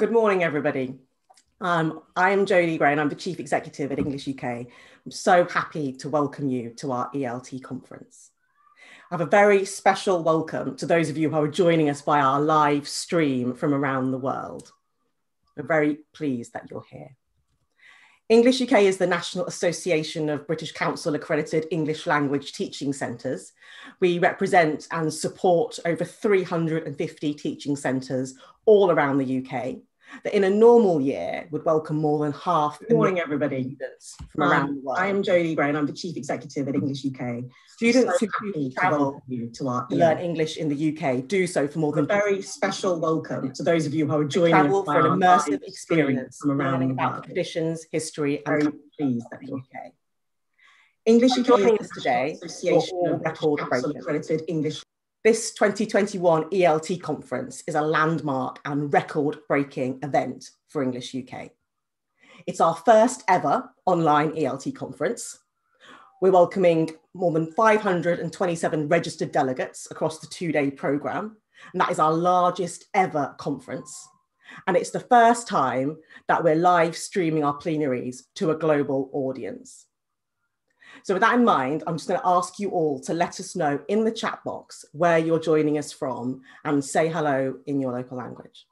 Good morning, everybody. Um, I am Jodie Gray and I'm the Chief Executive at English UK. I'm so happy to welcome you to our ELT conference. I have a very special welcome to those of you who are joining us by our live stream from around the world. We're very pleased that you're here. English UK is the National Association of British Council accredited English language teaching centres. We represent and support over 350 teaching centres all around the UK that in a normal year would welcome more than half. Good morning, everybody. From um, around the world. I am Jodie Brown. I'm the Chief Executive at English UK. Students so who travel to, our, to learn English in the UK do so for more than a very special welcome to those of you who are joining travel us for an immersive experience from around learning about the traditions, history, and very pleased that you're UK. English UK joining us today for record breaking. English this 2021 ELT conference is a landmark and record breaking event for English UK. It's our first ever online ELT conference. We're welcoming more than 527 registered delegates across the two day programme, and that is our largest ever conference. And it's the first time that we're live streaming our plenaries to a global audience. So with that in mind, I'm just going to ask you all to let us know in the chat box where you're joining us from and say hello in your local language.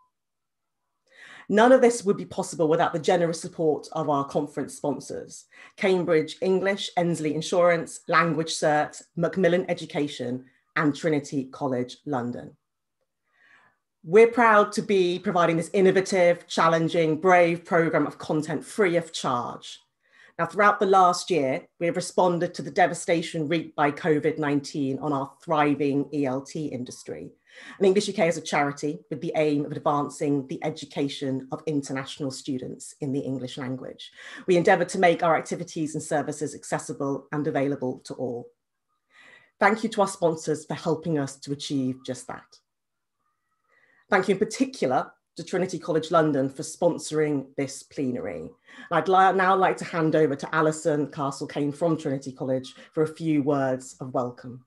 None of this would be possible without the generous support of our conference sponsors, Cambridge English, Endsleigh Insurance, Language Cert, Macmillan Education, and Trinity College London. We're proud to be providing this innovative, challenging, brave program of content free of charge. Now, throughout the last year, we have responded to the devastation wreaked by COVID 19 on our thriving ELT industry. And English UK is a charity with the aim of advancing the education of international students in the English language. We endeavour to make our activities and services accessible and available to all. Thank you to our sponsors for helping us to achieve just that. Thank you in particular to Trinity College London for sponsoring this plenary. I'd li now like to hand over to Alison Castle Kane from Trinity College for a few words of welcome.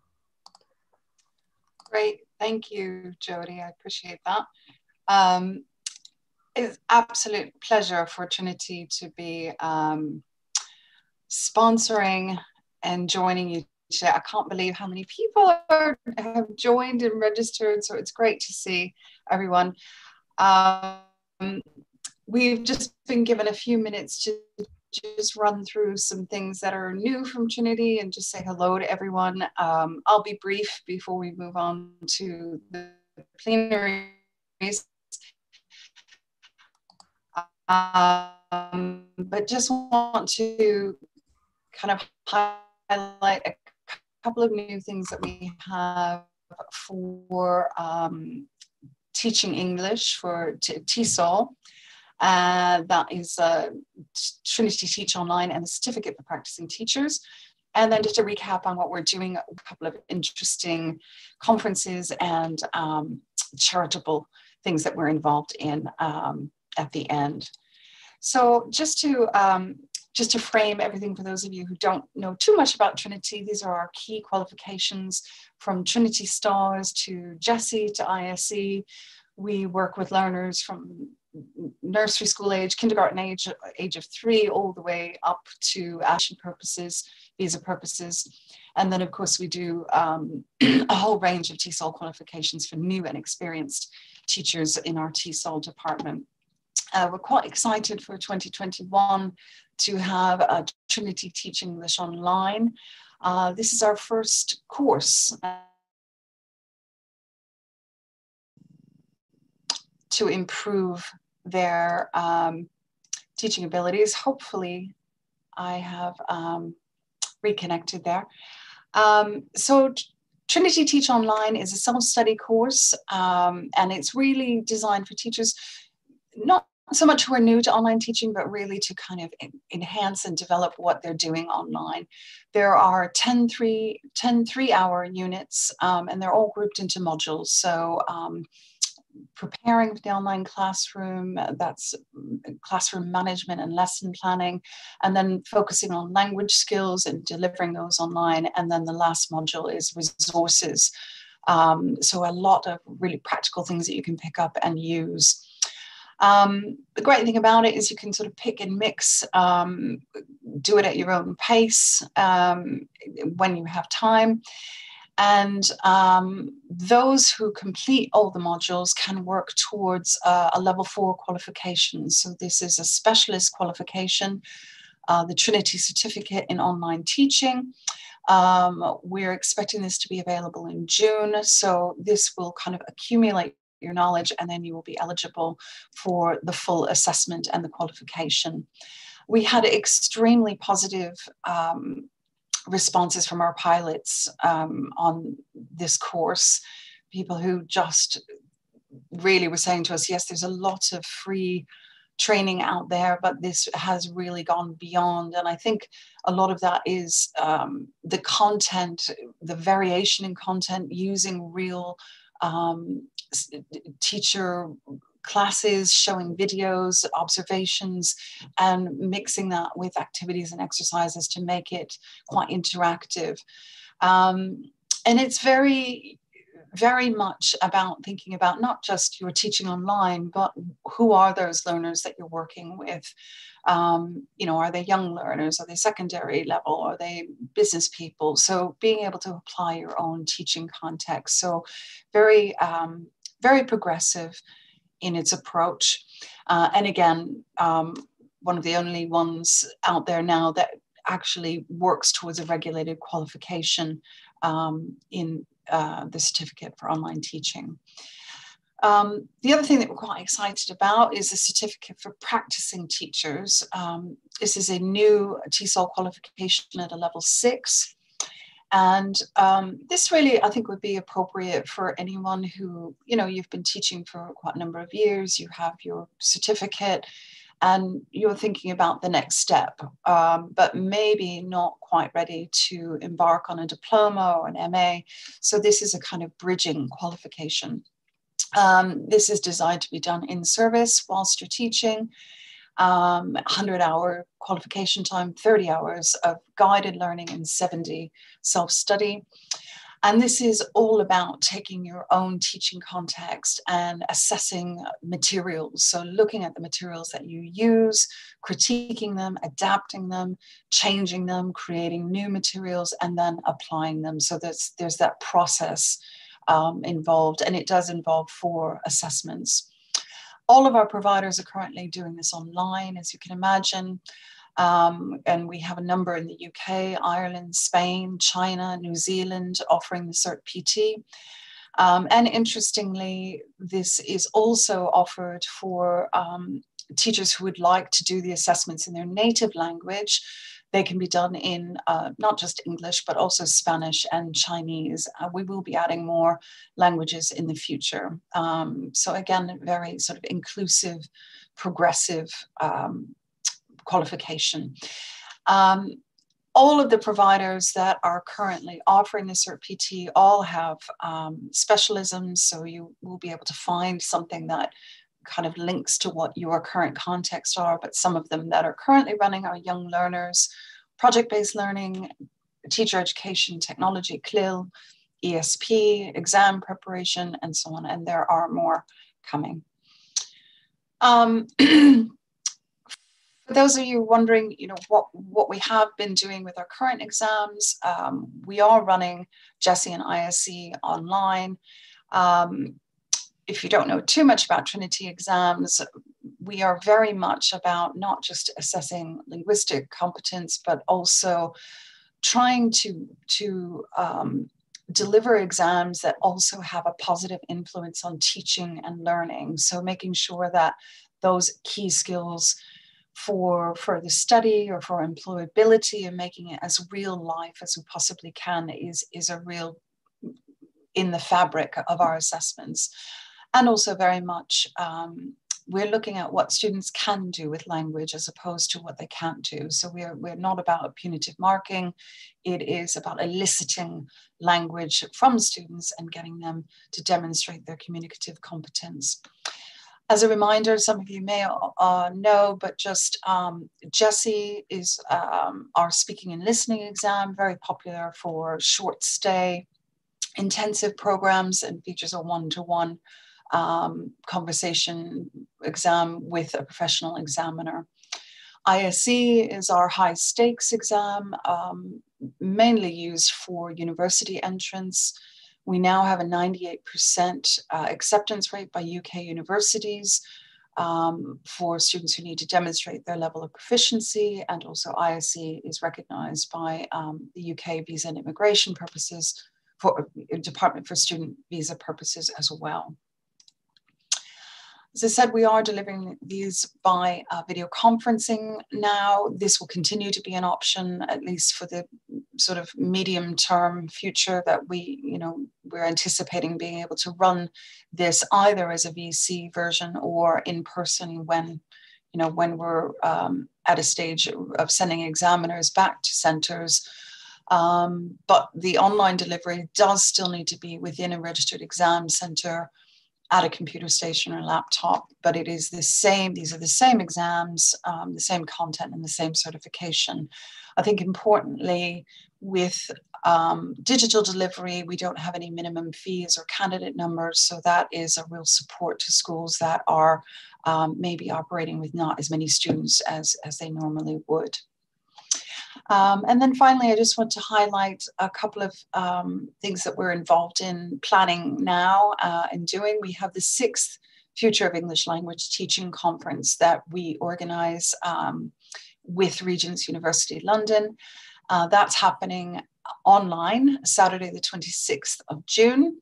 Great, thank you, Jodie. I appreciate that. Um, it's absolute pleasure for Trinity to be um, sponsoring and joining you today. I can't believe how many people are, have joined and registered, so it's great to see everyone. Um, we've just been given a few minutes to just run through some things that are new from Trinity and just say hello to everyone. Um, I'll be brief before we move on to the plenaries. Um, but just want to kind of highlight a couple of new things that we have for um, teaching English for TESOL. Uh, that is uh, Trinity Teach Online and the Certificate for Practicing Teachers. And then just a recap on what we're doing, a couple of interesting conferences and um, charitable things that we're involved in um, at the end. So just to um, just to frame everything for those of you who don't know too much about Trinity, these are our key qualifications from Trinity Stars to GESE to ISE. We work with learners from nursery school age, kindergarten age, age of three, all the way up to action purposes, visa purposes. And then, of course, we do um, a whole range of TESOL qualifications for new and experienced teachers in our TESOL department. Uh, we're quite excited for 2021 to have a Trinity Teach English Online. Uh, this is our first course to improve their um, teaching abilities. Hopefully, I have um, reconnected there. Um, so Trinity Teach Online is a self-study course, um, and it's really designed for teachers not so much who are new to online teaching, but really to kind of enhance and develop what they're doing online. There are 10 three, 10 three hour units, um, and they're all grouped into modules. So um, preparing for the online classroom, that's mm, classroom management and lesson planning, and then focusing on language skills and delivering those online. And then the last module is resources. Um, so a lot of really practical things that you can pick up and use. Um, the great thing about it is you can sort of pick and mix, um, do it at your own pace um, when you have time. And um, those who complete all the modules can work towards a level four qualification. So this is a specialist qualification, uh, the Trinity Certificate in Online Teaching. Um, we're expecting this to be available in June. So this will kind of accumulate your knowledge and then you will be eligible for the full assessment and the qualification. We had extremely positive um, responses from our pilots um, on this course. People who just really were saying to us, yes, there's a lot of free training out there, but this has really gone beyond. And I think a lot of that is um, the content, the variation in content, using real um, teacher classes, showing videos, observations, and mixing that with activities and exercises to make it quite interactive. Um, and it's very, very much about thinking about not just your teaching online, but who are those learners that you're working with? Um, you know, are they young learners? Are they secondary level? Are they business people? So being able to apply your own teaching context. So very, um, very progressive in its approach. Uh, and again, um, one of the only ones out there now that actually works towards a regulated qualification um, in uh, the certificate for online teaching. Um, the other thing that we're quite excited about is the certificate for practicing teachers. Um, this is a new TESOL qualification at a level six. And um, this really, I think, would be appropriate for anyone who, you know, you've been teaching for quite a number of years, you have your certificate, and you're thinking about the next step, um, but maybe not quite ready to embark on a diploma or an MA. So this is a kind of bridging qualification. Um, this is designed to be done in service whilst you're teaching um, 100 hour qualification time, 30 hours of guided learning, and 70 self study. And this is all about taking your own teaching context and assessing materials. So, looking at the materials that you use, critiquing them, adapting them, changing them, creating new materials, and then applying them. So, there's, there's that process um, involved, and it does involve four assessments. All of our providers are currently doing this online, as you can imagine. Um, and we have a number in the UK, Ireland, Spain, China, New Zealand offering the CERT PT. Um, and interestingly, this is also offered for um, teachers who would like to do the assessments in their native language they can be done in uh, not just English, but also Spanish and Chinese. Uh, we will be adding more languages in the future. Um, so again, very sort of inclusive, progressive um, qualification. Um, all of the providers that are currently offering the CERT PT all have um, specialisms, so you will be able to find something that kind of links to what your current context are, but some of them that are currently running are young learners, project-based learning, teacher education, technology, CLIL, ESP, exam preparation, and so on. And there are more coming. Um, for those of you wondering, you know, what, what we have been doing with our current exams, um, we are running GESE and ISE online. Um, if you don't know too much about Trinity exams, we are very much about not just assessing linguistic competence, but also trying to, to um, deliver exams that also have a positive influence on teaching and learning. So making sure that those key skills for further study or for employability and making it as real life as we possibly can is, is a real in the fabric of our assessments and also very much um, we're looking at what students can do with language as opposed to what they can't do. So we're, we're not about punitive marking. It is about eliciting language from students and getting them to demonstrate their communicative competence. As a reminder, some of you may uh, know, but just um, GESE is um, our speaking and listening exam, very popular for short stay, intensive programs and features a one-to-one um, conversation exam with a professional examiner. ISE is our high stakes exam, um, mainly used for university entrance. We now have a 98% uh, acceptance rate by UK universities um, for students who need to demonstrate their level of proficiency. And also ISE is recognized by um, the UK Visa and Immigration purposes for uh, Department for Student Visa purposes as well. As I said, we are delivering these by uh, video conferencing now. This will continue to be an option, at least for the sort of medium term future that we, you know, we're anticipating being able to run this either as a VC version or in person when, you know, when we're um, at a stage of sending examiners back to centers. Um, but the online delivery does still need to be within a registered exam center at a computer station or laptop, but it is the same, these are the same exams, um, the same content and the same certification. I think importantly, with um, digital delivery, we don't have any minimum fees or candidate numbers, so that is a real support to schools that are um, maybe operating with not as many students as, as they normally would. Um, and then finally, I just want to highlight a couple of um, things that we're involved in planning now uh, and doing. We have the sixth Future of English Language Teaching Conference that we organize um, with Regent's University London. Uh, that's happening online Saturday, the 26th of June.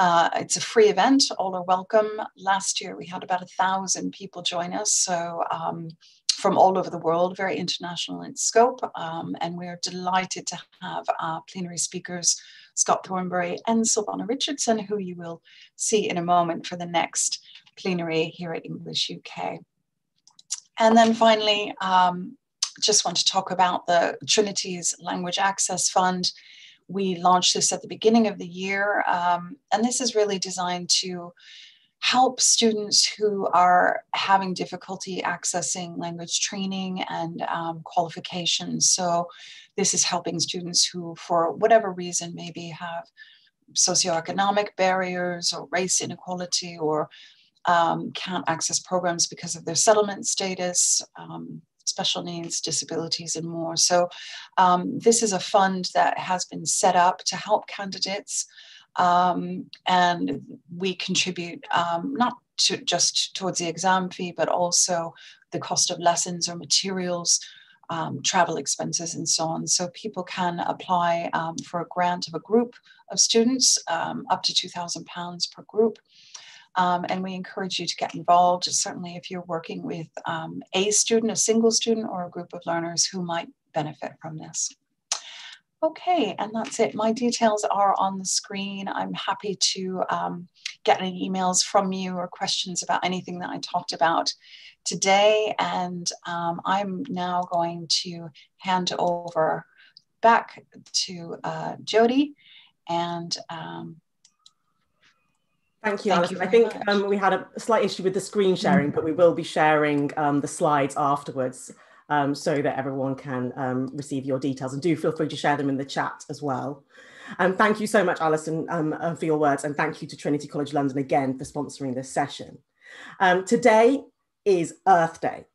Uh, it's a free event, all are welcome. Last year we had about a thousand people join us, so um, from all over the world, very international in scope. Um, and we're delighted to have our plenary speakers, Scott Thornbury and Silvana Richardson, who you will see in a moment for the next plenary here at English UK. And then finally, um, just want to talk about the Trinity's Language Access Fund. We launched this at the beginning of the year, um, and this is really designed to help students who are having difficulty accessing language training and um, qualifications. So this is helping students who, for whatever reason, maybe have socioeconomic barriers or race inequality or um, can't access programs because of their settlement status, um, special needs, disabilities, and more. So um, this is a fund that has been set up to help candidates um, and we contribute um, not to just towards the exam fee, but also the cost of lessons or materials, um, travel expenses, and so on. So people can apply um, for a grant of a group of students, um, up to £2,000 per group. Um, and we encourage you to get involved, certainly if you're working with a student, a single student, or a group of learners who might benefit from this. Okay, and that's it. My details are on the screen. I'm happy to um, get any emails from you or questions about anything that I talked about today. And um, I'm now going to hand over back to uh, Jody. And um, Thank you, Thank. You I think um, we had a slight issue with the screen sharing, mm -hmm. but we will be sharing um, the slides afterwards um, so that everyone can um, receive your details. And do feel free to share them in the chat as well. And thank you so much, Alison, um, uh, for your words. And thank you to Trinity College London again for sponsoring this session. Um, today is Earth Day.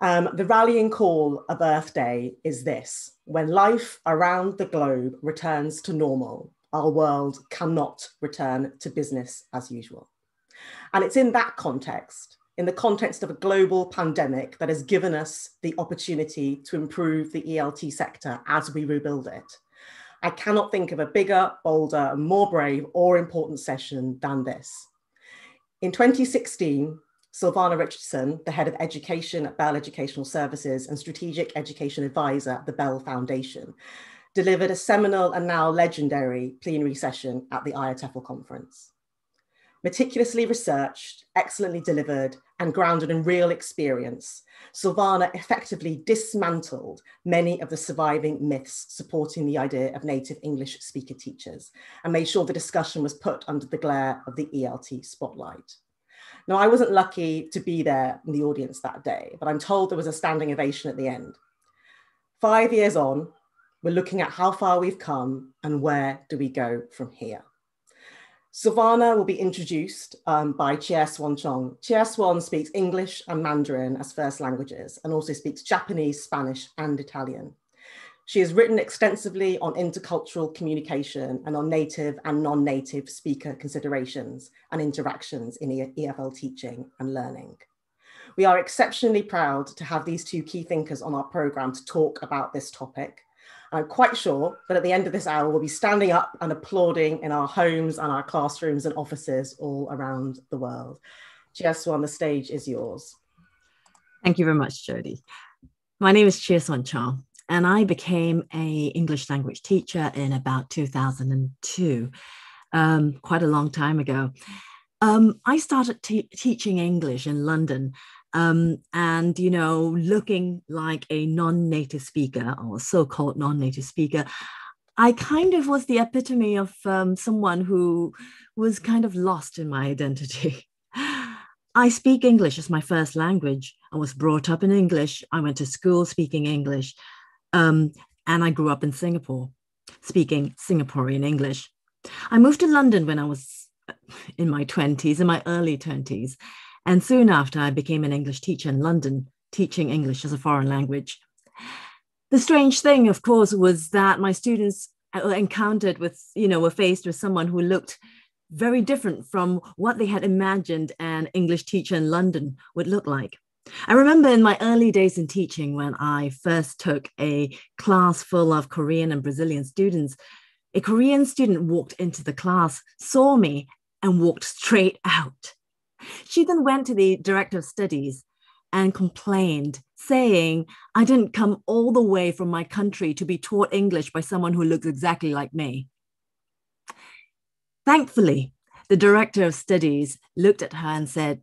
Um, the rallying call of Earth Day is this, when life around the globe returns to normal, our world cannot return to business as usual. And it's in that context in the context of a global pandemic that has given us the opportunity to improve the ELT sector as we rebuild it. I cannot think of a bigger, bolder, more brave or important session than this. In 2016, Silvana Richardson, the head of education at Bell Educational Services and strategic education advisor at the Bell Foundation, delivered a seminal and now legendary plenary session at the IATEFL conference meticulously researched, excellently delivered, and grounded in real experience, Silvana effectively dismantled many of the surviving myths supporting the idea of native English speaker teachers and made sure the discussion was put under the glare of the ELT spotlight. Now, I wasn't lucky to be there in the audience that day, but I'm told there was a standing ovation at the end. Five years on, we're looking at how far we've come and where do we go from here. Silvana will be introduced um, by Chia Suan Chong. Chia Suan speaks English and Mandarin as first languages and also speaks Japanese, Spanish, and Italian. She has written extensively on intercultural communication and on native and non-native speaker considerations and interactions in EFL teaching and learning. We are exceptionally proud to have these two key thinkers on our programme to talk about this topic. I'm quite sure that at the end of this hour, we'll be standing up and applauding in our homes and our classrooms and offices all around the world. Chia Suan, the stage is yours. Thank you very much, Jody. My name is Chia Suan Chong, and I became a English language teacher in about 2002, um, quite a long time ago. Um, I started teaching English in London um, and you know looking like a non-native speaker or so-called non-native speaker i kind of was the epitome of um, someone who was kind of lost in my identity. I speak english as my first language. I was brought up in english. I went to school speaking english. Um, and i grew up in singapore speaking singaporean english. I moved to london when i was in my 20s in my early 20s and soon after, I became an English teacher in London, teaching English as a foreign language. The strange thing, of course, was that my students uh, encountered with, you know, were faced with someone who looked very different from what they had imagined an English teacher in London would look like. I remember in my early days in teaching when I first took a class full of Korean and Brazilian students, a Korean student walked into the class, saw me, and walked straight out. She then went to the director of studies and complained, saying, I didn't come all the way from my country to be taught English by someone who looks exactly like me. Thankfully, the director of studies looked at her and said,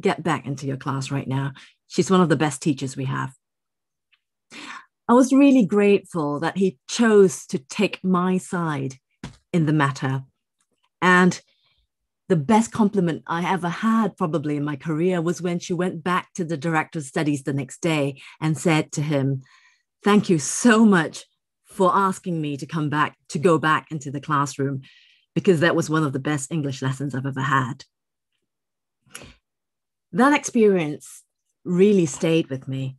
Get back into your class right now. She's one of the best teachers we have. I was really grateful that he chose to take my side in the matter. And the best compliment I ever had, probably in my career, was when she went back to the director of studies the next day and said to him, Thank you so much for asking me to come back, to go back into the classroom, because that was one of the best English lessons I've ever had. That experience really stayed with me.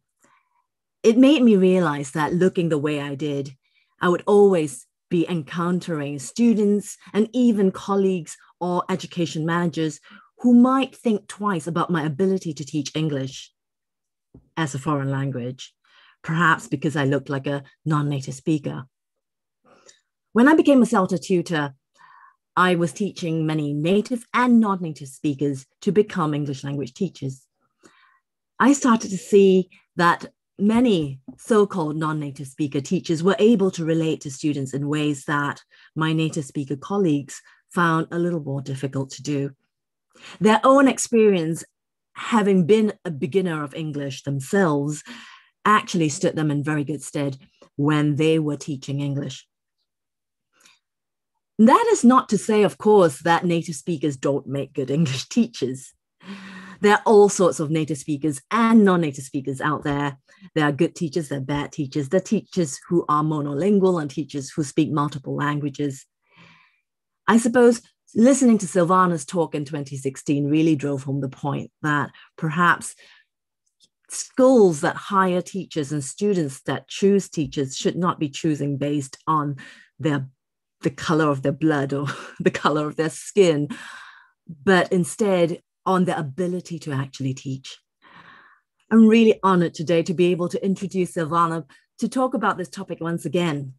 It made me realize that looking the way I did, I would always be encountering students and even colleagues or education managers who might think twice about my ability to teach English as a foreign language, perhaps because I looked like a non native speaker. When I became a CELTA tutor, I was teaching many native and non native speakers to become English language teachers. I started to see that many so called non native speaker teachers were able to relate to students in ways that my native speaker colleagues found a little more difficult to do. Their own experience, having been a beginner of English themselves, actually stood them in very good stead when they were teaching English. That is not to say, of course, that native speakers don't make good English teachers. There are all sorts of native speakers and non native speakers out there. There are good teachers, there are bad teachers, there are teachers who are monolingual and teachers who speak multiple languages. I suppose listening to Silvana's talk in 2016 really drove home the point that perhaps schools that hire teachers and students that choose teachers should not be choosing based on their the color of their blood or the color of their skin but instead on their ability to actually teach. I'm really honored today to be able to introduce silvana to talk about this topic once again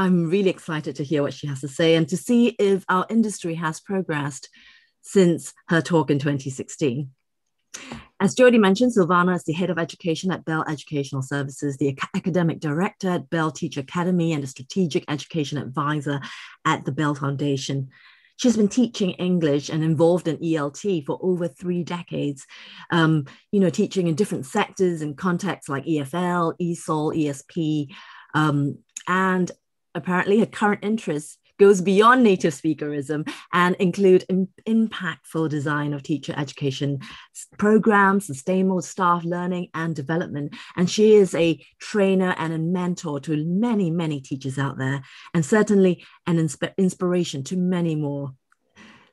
I'm really excited to hear what she has to say and to see if our industry has progressed since her talk in 2016. As Jody mentioned, Silvana is the head of education at Bell Educational Services, the academic director at Bell Teacher Academy, and a strategic education advisor at the Bell Foundation. She's been teaching English and involved in ELT for over three decades, um, you know, teaching in different sectors and contexts like EFL, ESOL, ESP, um, and apparently her current interest goes beyond native speakerism and include in, impactful design of teacher education programs, sustainable staff learning and development. And she is a trainer and a mentor to many, many teachers out there, and certainly an insp- inspiration to many more.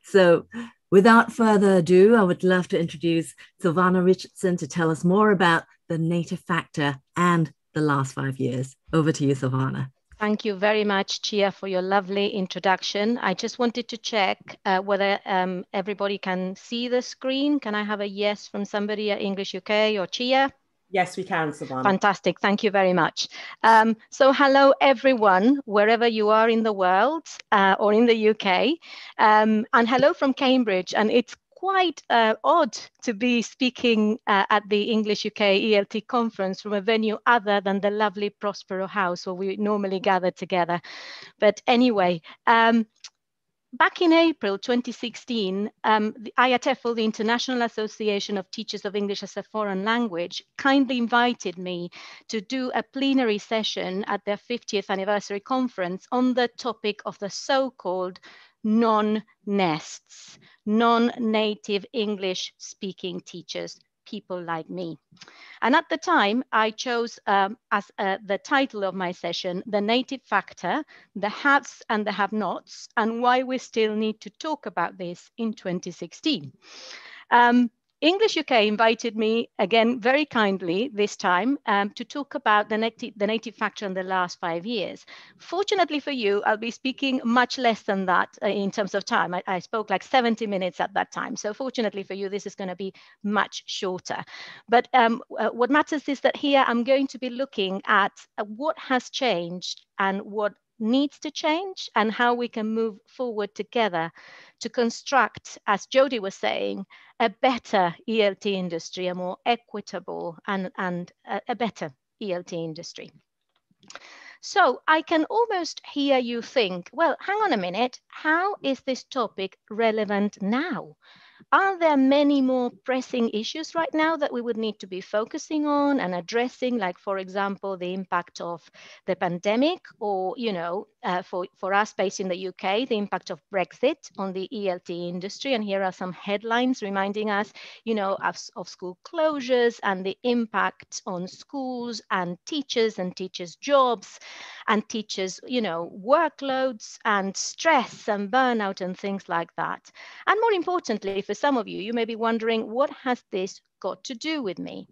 So without further ado, I would love to introduce Silvana Richardson to tell us more about the native factor and the last five years. Over to you, Silvana. Thank you very much, Chia, for your lovely introduction. I just wanted to check uh, whether um, everybody can see the screen. Can I have a yes from somebody at English UK or Chia? Yes, we can, Silvana. Fantastic. Thank you very much. Um, so hello, everyone, wherever you are in the world uh, or in the UK. Um, and hello from Cambridge. And it's quite uh, odd to be speaking uh, at the English UK ELT conference from a venue other than the lovely Prospero House where we normally gather together. But anyway, um, back in April 2016, um, the IATEFL, the International Association of Teachers of English as a Foreign Language, kindly invited me to do a plenary session at their 50th anniversary conference on the topic of the so-called non-nests, non-native English speaking teachers, people like me. And at the time, I chose um, as uh, the title of my session, The Native Factor, the haves and the have-nots, and why we still need to talk about this in 2016. Um, English UK invited me again very kindly this time um, to talk about the native, the native factor in the last five years. Fortunately for you, I'll be speaking much less than that uh, in terms of time. I, I, spoke like 70 minutes at that time. So fortunately for you, this is going to be much shorter. But um, uh, what matters is that here I'm going to be looking at uh, what has changed and what needs to change and how we can move forward together to construct, as Jody was saying, a better ELT industry, a more equitable and, and a, a better ELT industry. So I can almost hear you think, well, hang on a minute, how is this topic relevant now? Are there many more pressing issues right now that we would need to be focusing on and addressing, like, for example, the impact of the pandemic or, you know, uh, for, for us based in the UK, the impact of Brexit on the ELT industry. And here are some headlines reminding us, you know, of, of school closures and the impact on schools and teachers and teachers' jobs and teachers, you know, workloads and stress and burnout and things like that. And more importantly, for some of you, you may be wondering, what has this got to do with me?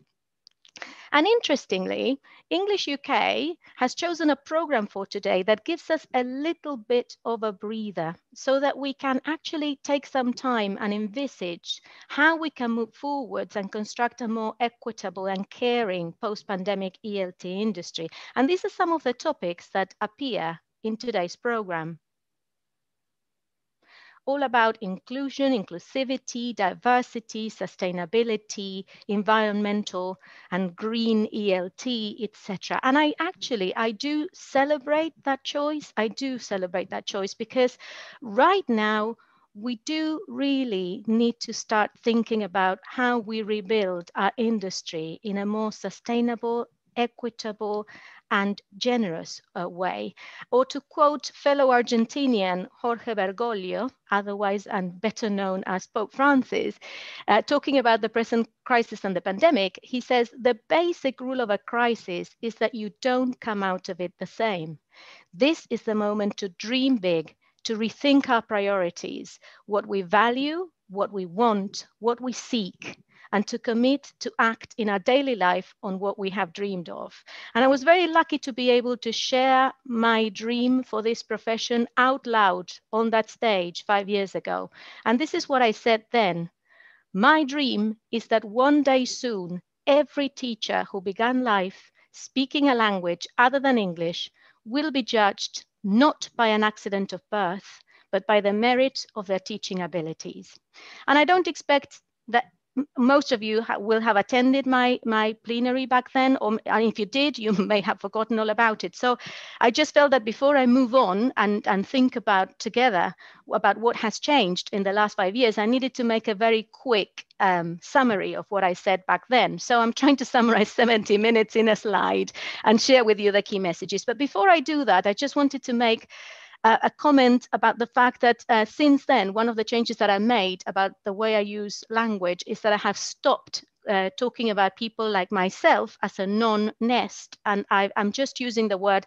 And interestingly, English UK has chosen a program for today that gives us a little bit of a breather so that we can actually take some time and envisage how we can move forwards and construct a more equitable and caring post-pandemic ELT industry. And these are some of the topics that appear in today's program all about inclusion, inclusivity, diversity, sustainability, environmental and green ELT, etc. And I actually, I do celebrate that choice. I do celebrate that choice because right now, we do really need to start thinking about how we rebuild our industry in a more sustainable, equitable, and generous uh, way. Or to quote fellow Argentinian Jorge Bergoglio, otherwise and better known as Pope Francis, uh, talking about the present crisis and the pandemic, he says the basic rule of a crisis is that you don't come out of it the same. This is the moment to dream big, to rethink our priorities, what we value, what we want, what we seek, and to commit to act in our daily life on what we have dreamed of. And I was very lucky to be able to share my dream for this profession out loud on that stage five years ago. And this is what I said then. My dream is that one day soon, every teacher who began life speaking a language other than English will be judged not by an accident of birth, but by the merit of their teaching abilities. And I don't expect that most of you ha will have attended my, my plenary back then, or if you did, you may have forgotten all about it. So I just felt that before I move on and, and think about together about what has changed in the last five years, I needed to make a very quick um, summary of what I said back then. So I'm trying to summarize 70 minutes in a slide and share with you the key messages. But before I do that, I just wanted to make uh, a comment about the fact that uh, since then, one of the changes that I made about the way I use language is that I have stopped uh, talking about people like myself as a non-nest. And I, am just using the word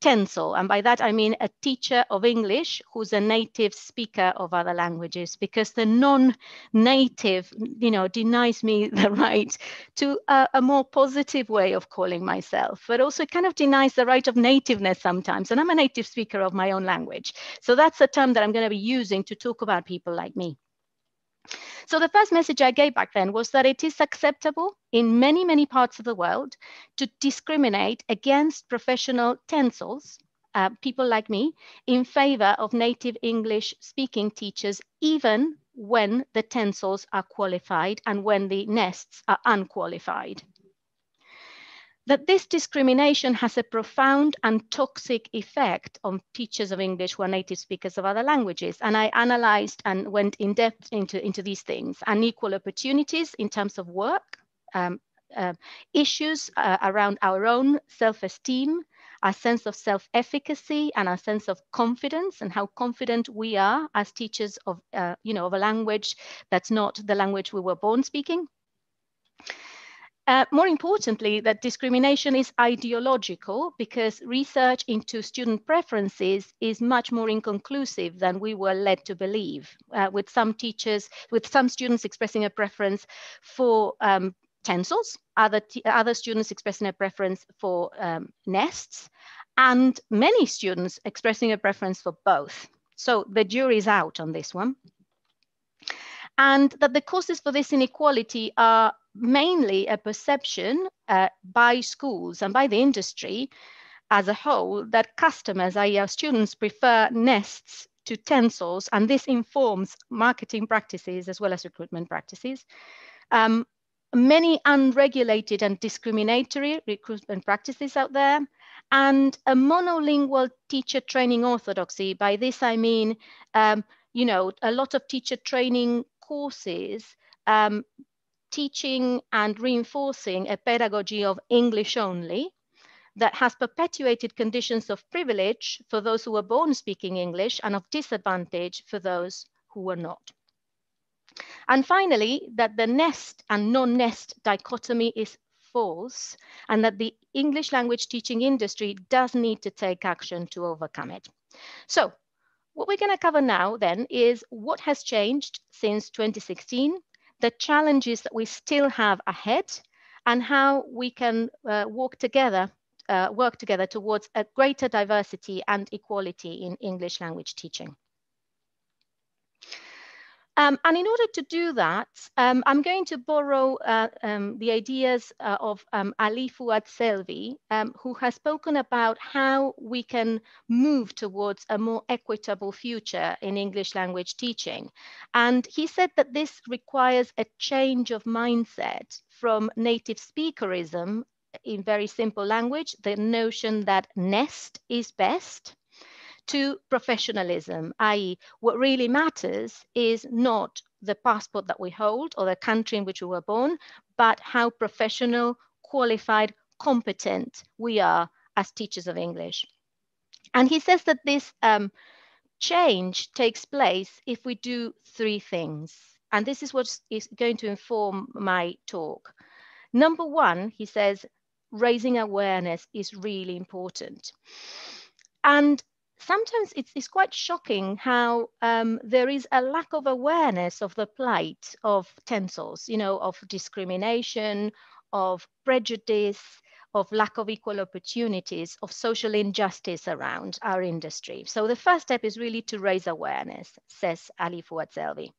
TENSOL. And by that, I mean a teacher of English who's a native speaker of other languages, because the non-native, you know, denies me the right to a, a, more positive way of calling myself, but also it kind of denies the right of nativeness sometimes. And I'm a native speaker of my own language. So that's a term that I'm going to be using to talk about people like me. So the first message I gave back then was that it is acceptable in many, many parts of the world to discriminate against professional TENSOLs, uh, people like me, in favor of native English speaking teachers, even when the TENSOLs are qualified and when the nests are unqualified that this discrimination has a profound and toxic effect on teachers of English who are native speakers of other languages. And I analyzed and went in depth into, into these things, unequal opportunities in terms of work, um, uh, issues uh, around our own self-esteem, our sense of self-efficacy and our sense of confidence and how confident we are as teachers of, uh, you know, of a language that's not the language we were born speaking. Uh, more importantly, that discrimination is ideological because research into student preferences is much more inconclusive than we were led to believe, uh, with some teachers, with some students expressing a preference for um, other, other students expressing a preference for um, nests, and many students expressing a preference for both. So the jury is out on this one and that the causes for this inequality are mainly a perception uh, by schools and by the industry as a whole that customers, i.e. our students, prefer nests to TENSOLs, and this informs marketing practices as well as recruitment practices. Um, many unregulated and discriminatory recruitment practices out there, and a monolingual teacher training orthodoxy. By this, I mean, um, you know, a lot of teacher training courses um, teaching and reinforcing a pedagogy of English only that has perpetuated conditions of privilege for those who were born speaking English and of disadvantage for those who were not. And finally, that the nest and non-nest dichotomy is false and that the English language teaching industry does need to take action to overcome it. So what we're going to cover now then is what has changed since 2016 the challenges that we still have ahead and how we can uh, work together uh, work together towards a greater diversity and equality in English language teaching. Um, and in order to do that, um, I'm going to borrow uh, um, the ideas uh, of um, Ali Fuad Selvi, um, who has spoken about how we can move towards a more equitable future in English language teaching. And he said that this requires a change of mindset from native speakerism in very simple language, the notion that nest is best, to professionalism, i.e., what really matters is not the passport that we hold or the country in which we were born, but how professional, qualified, competent we are as teachers of English. And he says that this um, change takes place if we do three things. And this is what is going to inform my talk. Number one, he says, raising awareness is really important. And sometimes it's, it's quite shocking how um, there is a lack of awareness of the plight of TENSOLs, you know, of discrimination, of prejudice, of lack of equal opportunities, of social injustice around our industry. So the first step is really to raise awareness, says Ali Selvi.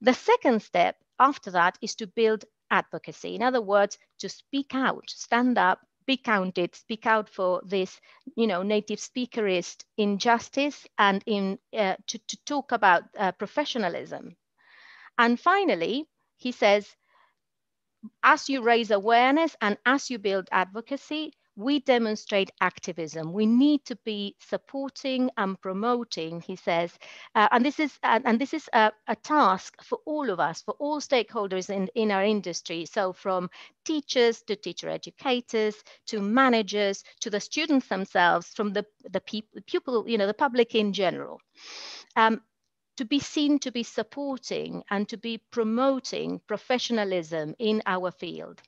The second step after that is to build advocacy. In other words, to speak out, stand up, be counted, speak out for this, you know, native speakerist injustice and in uh, to, to talk about uh, professionalism. And finally, he says, as you raise awareness and as you build advocacy, we demonstrate activism. We need to be supporting and promoting, he says, uh, and this is uh, and this is a, a, task for all of us, for all stakeholders in, in our industry. So from teachers to teacher educators to managers to the students themselves, from the the people, pupil, you know, the public in general. Um, to be seen to be supporting and to be promoting professionalism in our field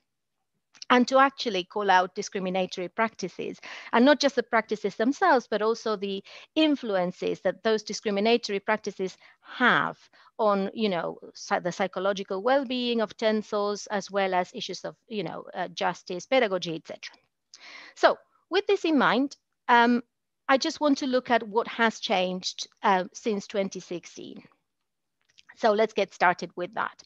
and to actually call out discriminatory practices and not just the practices themselves but also the influences that those discriminatory practices have on you know the psychological well-being of TENSOLs as well as issues of you know uh, justice pedagogy etc so with this in mind um, I just want to look at what has changed uh, since 2016 so let's get started with that.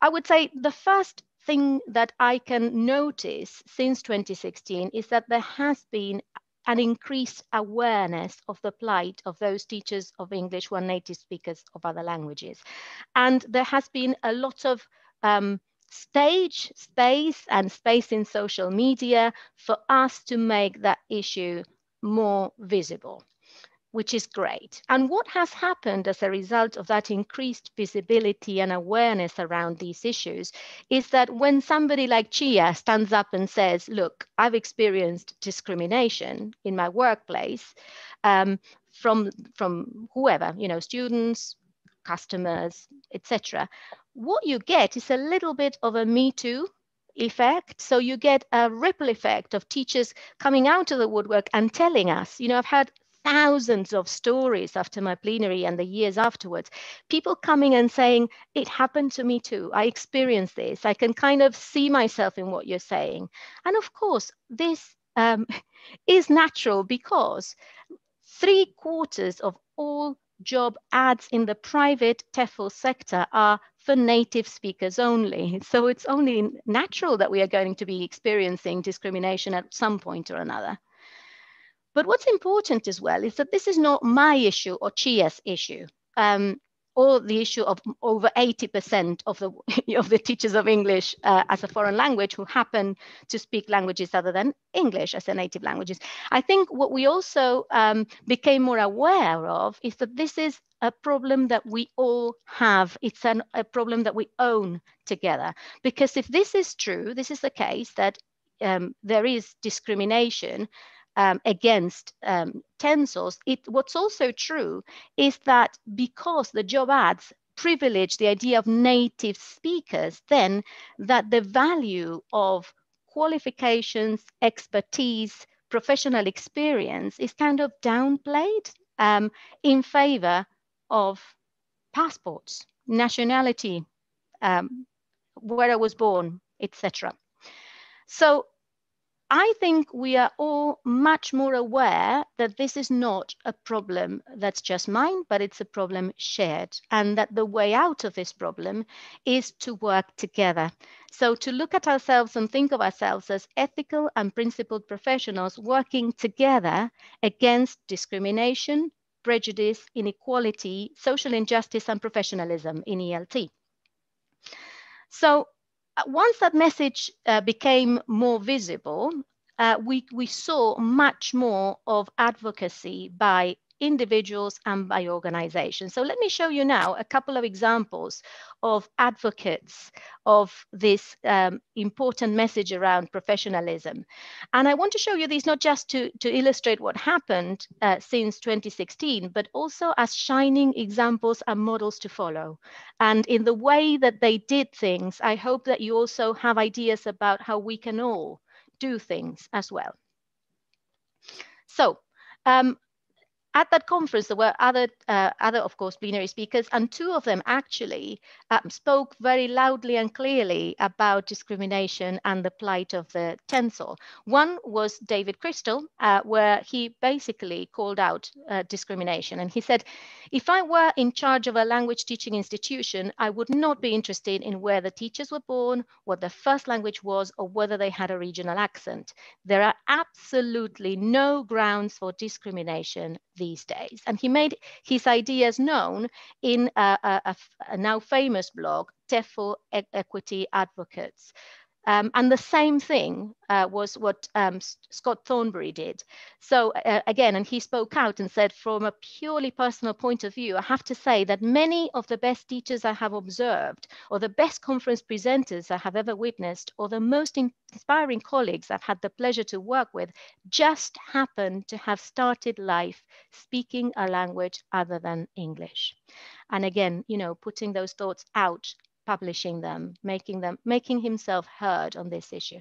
I would say the first thing that I can notice since 2016 is that there has been an increased awareness of the plight of those teachers of English who are native speakers of other languages. And there has been a lot of um, stage, space, and space in social media for us to make that issue more visible which is great. And what has happened as a result of that increased visibility and awareness around these issues is that when somebody like Chia stands up and says, look, I've experienced discrimination in my workplace um, from, from whoever, you know, students, customers, etc. What you get is a little bit of a Me Too effect. So you get a ripple effect of teachers coming out of the woodwork and telling us, you know, I've had thousands of stories after my plenary and the years afterwards. People coming and saying, It happened to me too. I experienced this. I can kind of see myself in what you're saying. And of course, this um, is natural because three quarters of all job ads in the private TEFL sector are for native speakers only. So it's only natural that we are going to be experiencing discrimination at some point or another. But what's important as well is that this is not my issue or Chia's issue. Um, or the issue of over 80% of the, of the teachers of English uh, as a foreign language who happen to speak languages other than English as their native languages. I think what we also um, became more aware of is that this is a problem that we all have. It's an, a problem that we own together. Because if this is true, this is the case that um, there is discrimination um, against um, TENSOLs, it, what's also true is that because the job ads privilege the idea of native speakers, then that the value of qualifications, expertise, professional experience is kind of downplayed um, in favor of passports, nationality, um, where I was born, etc. So I think we are all much more aware that this is not a problem that's just mine, but it's a problem shared, and that the way out of this problem is to work together. So, to look at ourselves and think of ourselves as ethical and principled professionals working together against discrimination, prejudice, inequality, social injustice, and professionalism in ELT. So, once that message uh, became more visible, uh, we, we saw much more of advocacy by individuals and by organizations. So let me show you now a couple of examples of advocates of this um, important message around professionalism. And I want to show you these not just to, to illustrate what happened uh, since 2016, but also as shining examples and models to follow. And in the way that they did things, I hope that you also have ideas about how we can all do things as well. So um, at that conference, there were other, uh, other, of course, plenary speakers, and two of them actually um, spoke very loudly and clearly about discrimination and the plight of the TENSOL. One was David Crystal, uh, where he basically called out uh, discrimination. And he said, if I were in charge of a language teaching institution, I would not be interested in where the teachers were born, what their first language was, or whether they had a regional accent. There are absolutely no grounds for discrimination these days. And he made his ideas known in a, a, a now famous blog, TEFL Equity Advocates. Um, and the same thing uh, was what um, Scott Thornbury did. So uh, again, and he spoke out and said, from a purely personal point of view, I have to say that many of the best teachers I have observed, or the best conference presenters I have ever witnessed, or the most inspiring colleagues I've had the pleasure to work with, just happen to have started life speaking a language other than English. And again, you know, putting those thoughts out publishing them, making them, making himself heard on this issue.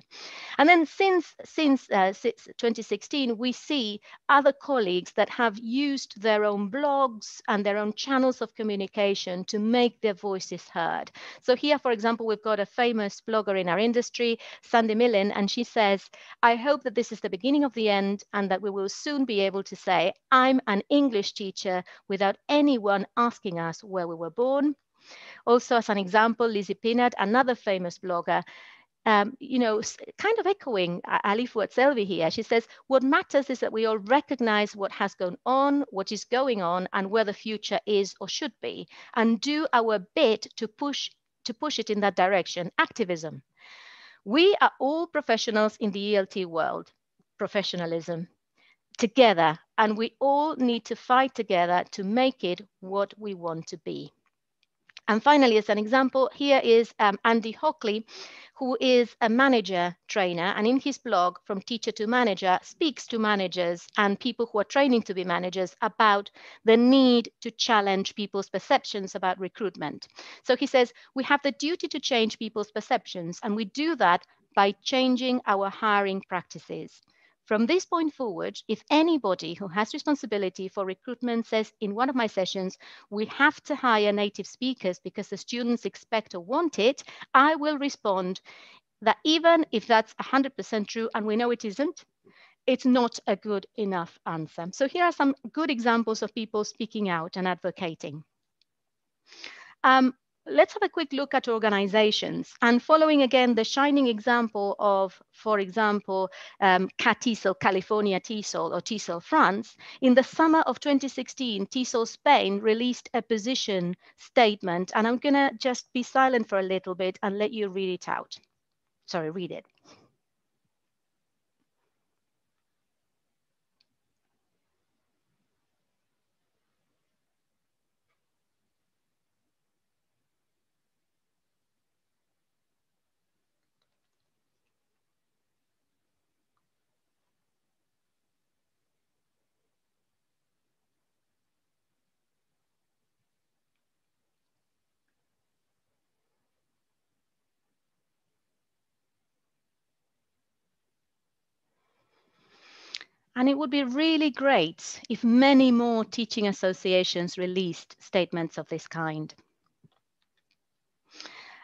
And then since since, uh, 2016, we see other colleagues that have used their own blogs and their own channels of communication to make their voices heard. So here, for example, we've got a famous blogger in our industry, Sandy Millin, and she says, "I hope that this is the beginning of the end, and that we will soon be able to say, I'm an English teacher without anyone asking us where we were born." Also, as an example, Lizzie Pinard, another famous blogger, um, you know, kind of echoing Ali Fuad Selvi here. She says, what matters is that we all recognize what has gone on, what is going on, and where the future is or should be, and do our bit to push, to push it in that direction, activism. We are all professionals in the ELT world, professionalism, together, and we all need to fight together to make it what we want to be. And finally, as an example, here is um, Andy Hockley, who is a manager trainer. And in his blog, From Teacher to Manager, speaks to managers and people who are training to be managers about the need to challenge people's perceptions about recruitment. So he says, we have the duty to change people's perceptions, and we do that by changing our hiring practices. From this point forward, if anybody who has responsibility for recruitment says in one of my sessions, we have to hire native speakers because the students expect or want it, I will respond that even if that's 100% true, and we know it isn't, it's not a good enough answer. So here are some good examples of people speaking out and advocating. Um, let's have a quick look at organizations and following again the shining example of, for example, um, California TESOL or TESOL France, in the summer of 2016, TESOL Spain released a position statement and I'm gonna just be silent for a little bit and let you read it out. Sorry, read it. And it would be really great if many more teaching associations released statements of this kind.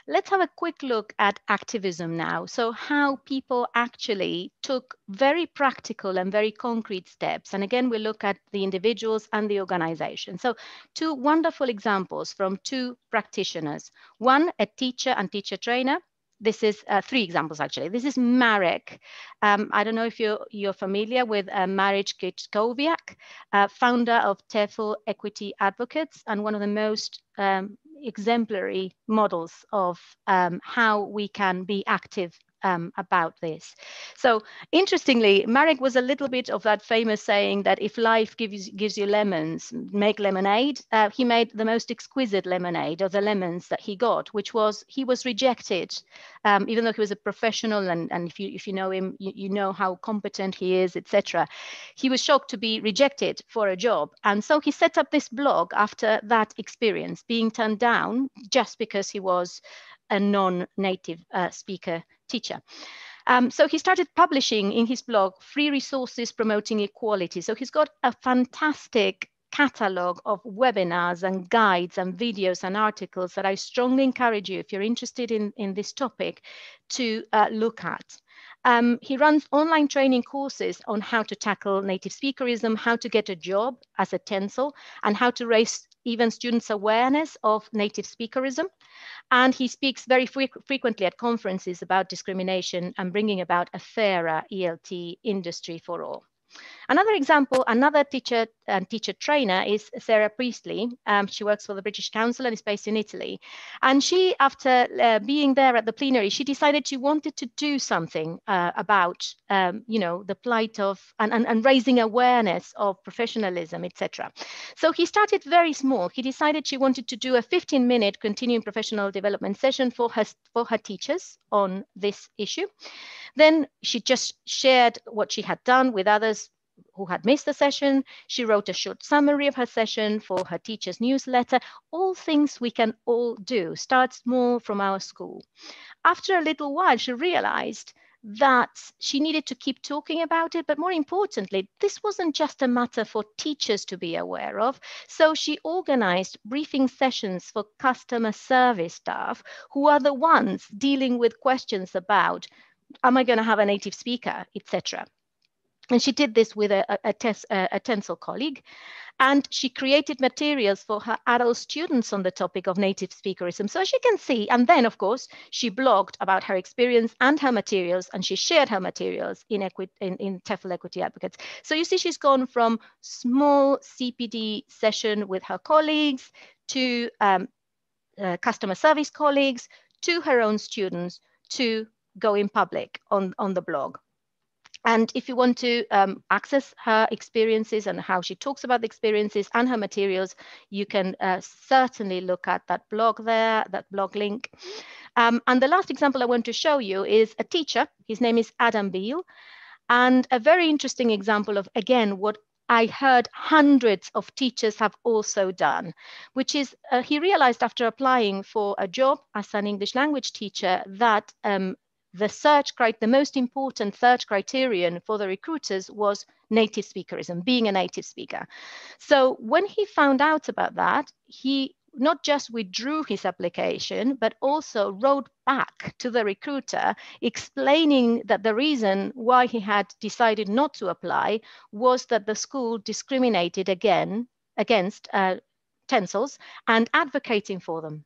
Let's have a quick look at activism now. So how people actually took very practical and very concrete steps. And again, we look at the individuals and the organization. So two wonderful examples from two practitioners. One, a teacher and teacher trainer, this is uh, three examples actually. This is Marek. Um, I don't know if you're, you're familiar with uh, Marek Kiczkowiak, uh, founder of TEFL Equity Advocates and one of the most um, exemplary models of um, how we can be active um, about this. So interestingly, Marek was a little bit of that famous saying that if life gives, gives you lemons, make lemonade. Uh, he made the most exquisite lemonade of the lemons that he got, which was he was rejected, um, even though he was a professional and, and if you if you know him, you, you know how competent he is, etc. He was shocked to be rejected for a job. And so he set up this blog after that experience, being turned down just because he was a non-native uh, speaker teacher. Um, so he started publishing in his blog free resources promoting equality. So he's got a fantastic catalog of webinars and guides and videos and articles that I strongly encourage you, if you're interested in, in this topic, to uh, look at. Um, he runs online training courses on how to tackle native speakerism, how to get a job as a TENSOL, and how to raise even students' awareness of native speakerism. And he speaks very fre frequently at conferences about discrimination and bringing about a fairer ELT industry for all. Another example, another teacher and teacher trainer is Sarah Priestley. Um, she works for the British Council and is based in Italy. And she, after uh, being there at the plenary, she decided she wanted to do something uh, about, um, you know, the plight of and, and, and raising awareness of professionalism, etc. So he started very small. He decided she wanted to do a 15 minute continuing professional development session for her, for her teachers on this issue. Then she just shared what she had done with others who had missed the session. She wrote a short summary of her session for her teacher's newsletter. All things we can all do. Start small from our school. After a little while, she realized that she needed to keep talking about it. But more importantly, this wasn't just a matter for teachers to be aware of. So she organized briefing sessions for customer service staff who are the ones dealing with questions about, am I going to have a native speaker, etc. And she did this with a, a, tes, a, a TENSOL colleague. And she created materials for her adult students on the topic of native speakerism. So as you can see, and then of course, she blogged about her experience and her materials, and she shared her materials in, equi- in, in TEFL Equity Advocates. So you see, she's gone from small CPD session with her colleagues to um, uh, customer service colleagues, to her own students, to go in public on, on the blog. And if you want to um, access her experiences and how she talks about the experiences and her materials, you can uh, certainly look at that blog there, that blog link. Um, and the last example I want to show you is a teacher. His name is Adam Beale. And a very interesting example of, again, what I heard hundreds of teachers have also done, which is uh, he realized after applying for a job as an English language teacher that um, the search the most important search criterion for the recruiters was native speakerism, being a native speaker. So when he found out about that, he not just withdrew his application, but also wrote back to the recruiter explaining that the reason why he had decided not to apply was that the school discriminated again against uh, TENSOLs and advocating for them.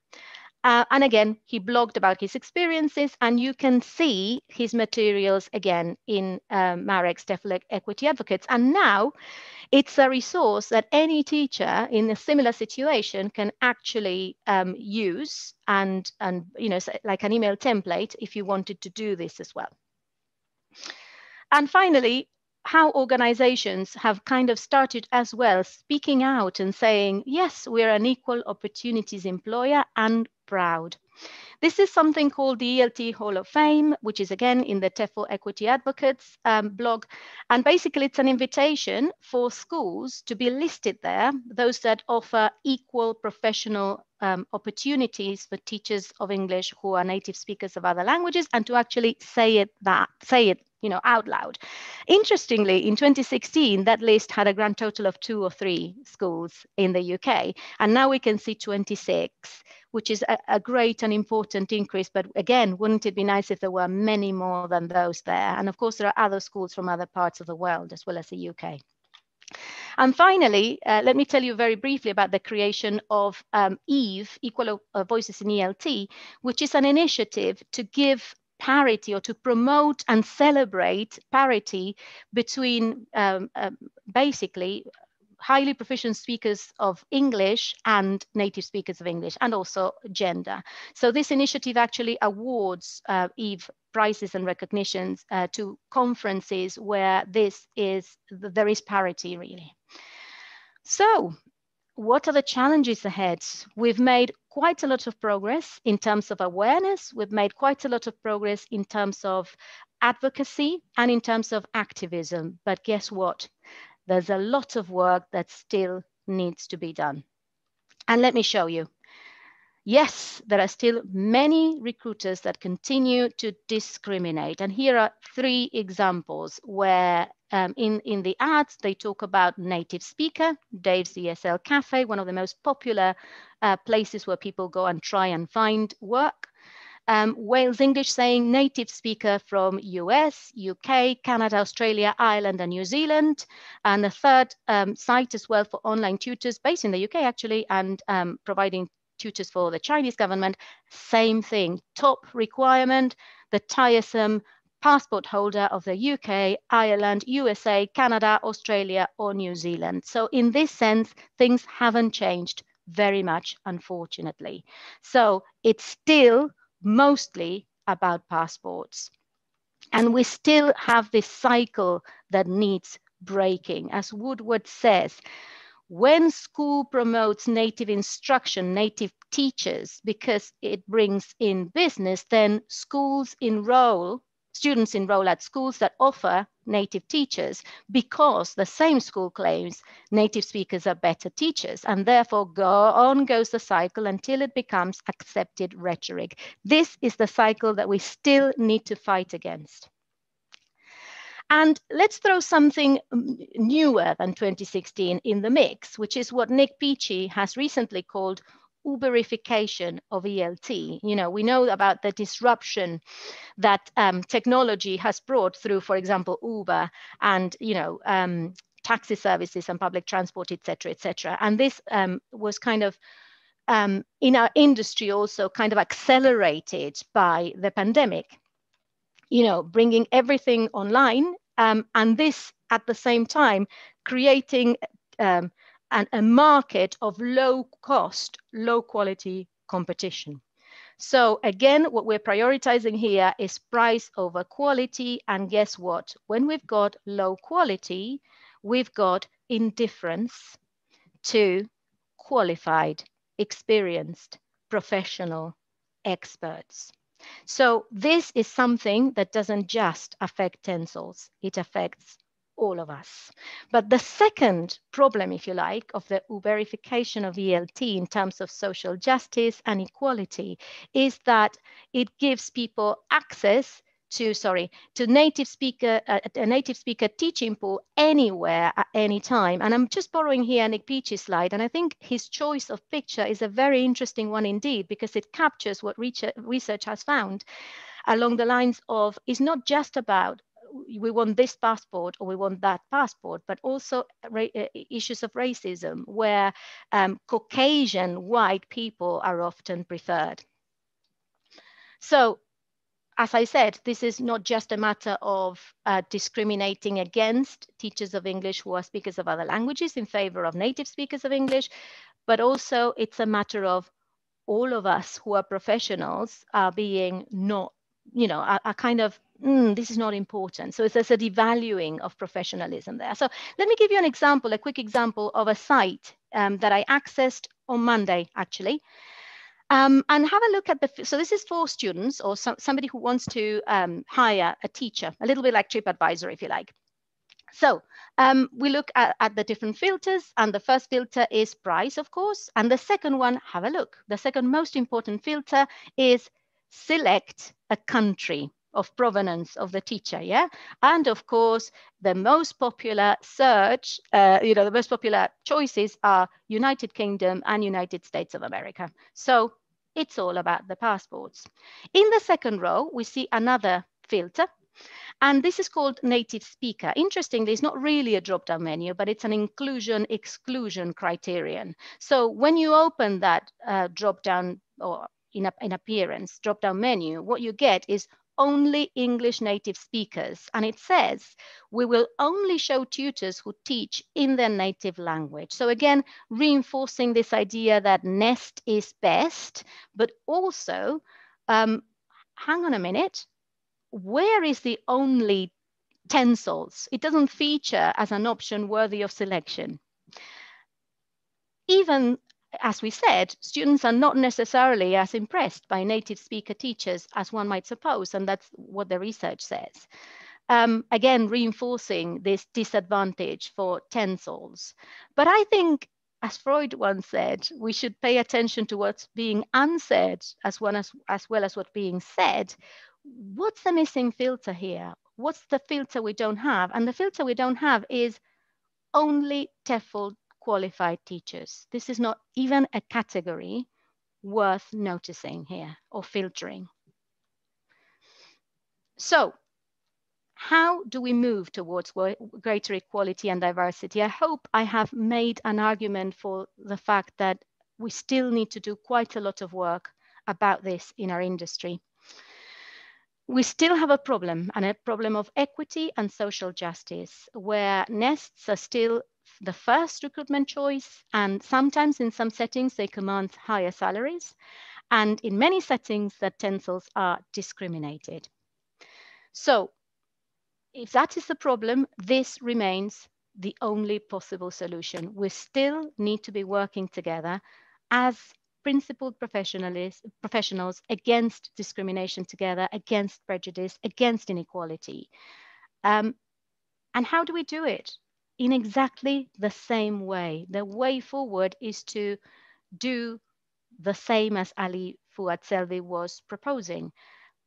Uh, and again, he blogged about his experiences, and you can see his materials again in um, Marek's Equity Advocates. And now it's a resource that any teacher in a similar situation can actually um, use and, and, you know, like an email template if you wanted to do this as well. And finally, how organizations have kind of started as well speaking out and saying, yes, we're an equal opportunities employer and proud. This is something called the ELT Hall of Fame, which is again in the TEFL Equity Advocates um, blog. And basically, it's an invitation for schools to be listed there, those that offer equal professional um, opportunities for teachers of English who are native speakers of other languages, and to actually say it that say it you know out loud. Interestingly, in 2016, that list had a grand total of two or three schools in the UK, and now we can see 26 which is a, a, great and important increase. But again, wouldn't it be nice if there were many more than those there? And of course, there are other schools from other parts of the world as well as the UK. And finally, uh, let me tell you very briefly about the creation of um, EVE, Equal uh, Voices in ELT, which is an initiative to give parity or to promote and celebrate parity between um, um, basically highly proficient speakers of English and native speakers of English, and also gender. So this initiative actually awards uh, EVE prizes and recognitions uh, to conferences where this is, there is parity really. So what are the challenges ahead? We've made quite a lot of progress in terms of awareness. We've made quite a lot of progress in terms of advocacy and in terms of activism. But guess what? there's a lot of work that still needs to be done. And let me show you. Yes, there are still many recruiters that continue to discriminate. And here are three examples where um, in, in the ads, they talk about native speaker, Dave's ESL Cafe, one of the most popular uh, places where people go and try and find work um, Wales English saying native speaker from US, UK, Canada, Australia, Ireland, and New Zealand. And a third um, site as well for online tutors based in the UK actually, and um, providing tutors for the Chinese government. Same thing, top requirement, the tiresome passport holder of the UK, Ireland, USA, Canada, Australia, or New Zealand. So in this sense, things haven't changed very much, unfortunately. So it's still mostly about passports. And we still have this cycle that needs breaking. As Woodward says, when school promotes native instruction, native teachers, because it brings in business, then schools enroll, students enroll at schools that offer native teachers because the same school claims native speakers are better teachers and therefore go on goes the cycle until it becomes accepted rhetoric. This is the cycle that we still need to fight against. And let's throw something newer than 2016 in the mix, which is what Nik Peachey has recently called Uberification of ELT. You know, we know about the disruption that um, technology has brought through, for example, Uber and, you know, um, taxi services and public transport, et cetera, et cetera. And this um, was kind of um, in our industry also kind of accelerated by the pandemic you know, bringing everything online, um, and this at the same time creating um, an, a market of low cost, low quality competition. So again, what we're prioritizing here is price over quality. And guess what? When we've got low quality, we've got indifference to qualified, experienced, professional experts. So this is something that doesn't just affect TENSOLs, it affects all of us. But the second problem, if you like, of the Uberification of ELT in terms of social justice and equality is that it gives people access to sorry to native speaker uh, a native speaker teaching pool anywhere at any time and i'm just borrowing here nik peachey's slide and i think his choice of picture is a very interesting one indeed because it captures what research has found along the lines of it's not just about we want this passport or we want that passport, but also uh, issues of racism where um, Caucasian white people are often preferred. So as I said, this is not just a matter of uh, discriminating against teachers of English who are speakers of other languages in favor of native speakers of English, but also it's a matter of all of us who are professionals are being not, you know, are kind of, mm, this is not important. So there's a devaluing of professionalism there. So let me give you an example, a quick example of a site um, that I accessed on Monday, actually. Um, and have a look at the, so this is for students or some, somebody who wants to um, hire a teacher, a little bit like TripAdvisor, if you like. So um, we look at, at, the different filters and the first filter is price, of course. And the second one, have a look. The second most important filter is select a country of provenance of the teacher, yeah? And of course, the most popular search, uh, you know, the most popular choices are United Kingdom and United States of America. So it's all about the passports. In the second row, we see another filter, and this is called native speaker. Interestingly, it's not really a drop-down menu, but it's an inclusion exclusion criterion. So when you open that uh, drop-down or in, a, in appearance drop-down menu, what you get is only English native speakers. And it says, we will only show tutors who teach in their native language. So again, reinforcing this idea that NEST is best, but also, um, hang on a minute, where is the only TENSOLs? It doesn't feature as an option worthy of selection. Even as we said, students are not necessarily as impressed by native speaker teachers as one might suppose, and that's what the research says. Um, again, reinforcing this disadvantage for TENSOLs. But I think, as Freud once said, we should pay attention to what's being unsaid as, well as, as well as what's being said. What's the missing filter here? What's the filter we don't have? And the filter we don't have is only TEFL qualified teachers. This is not even a category worth noticing here or filtering. So how do we move towards greater equality and diversity? I hope I have made an argument for the fact that we still need to do quite a lot of work about this in our industry. we still have a problem and a problem of equity and social justice where nests are still the first recruitment choice and sometimes in some settings they command higher salaries and in many settings that TENSOLs are discriminated. So if that is the problem, this remains the only possible solution. We still need to be working together as principled professionals against discrimination together, against prejudice, against inequality. Um, and how do we do it? In exactly the same way. The way forward is to do the same as Ali Fuad Selvi was proposing.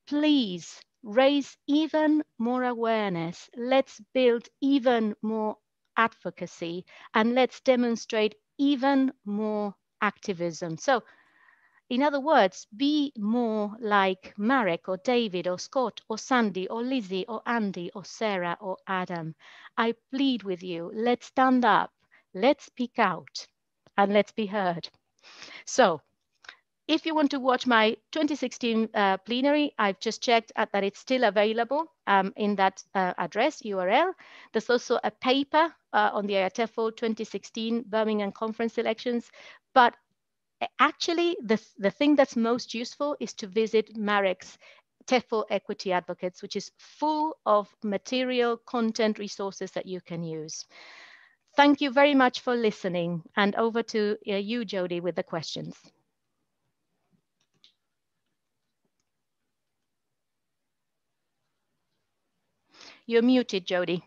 Please raise even more awareness. Let's build even more advocacy and let's demonstrate even more activism. So in other words, be more like Marek or David or Scott or Sandy or Lizzie or Andy or Sarah or Adam. I plead with you, let's stand up, let's speak out and let's be heard. So if you want to watch my 2016 uh, plenary, I've just checked that it's still available um, in that uh, address URL. There's also a paper uh, on the IATEFL 2016 Birmingham conference elections. But actually, the, the thing that's most useful is to visit Marek's TEFL Equity Advocates, which is full of material, content, resources that you can use. Thank you very much for listening. And over to uh, you, Jody, with the questions. You're muted, Jody.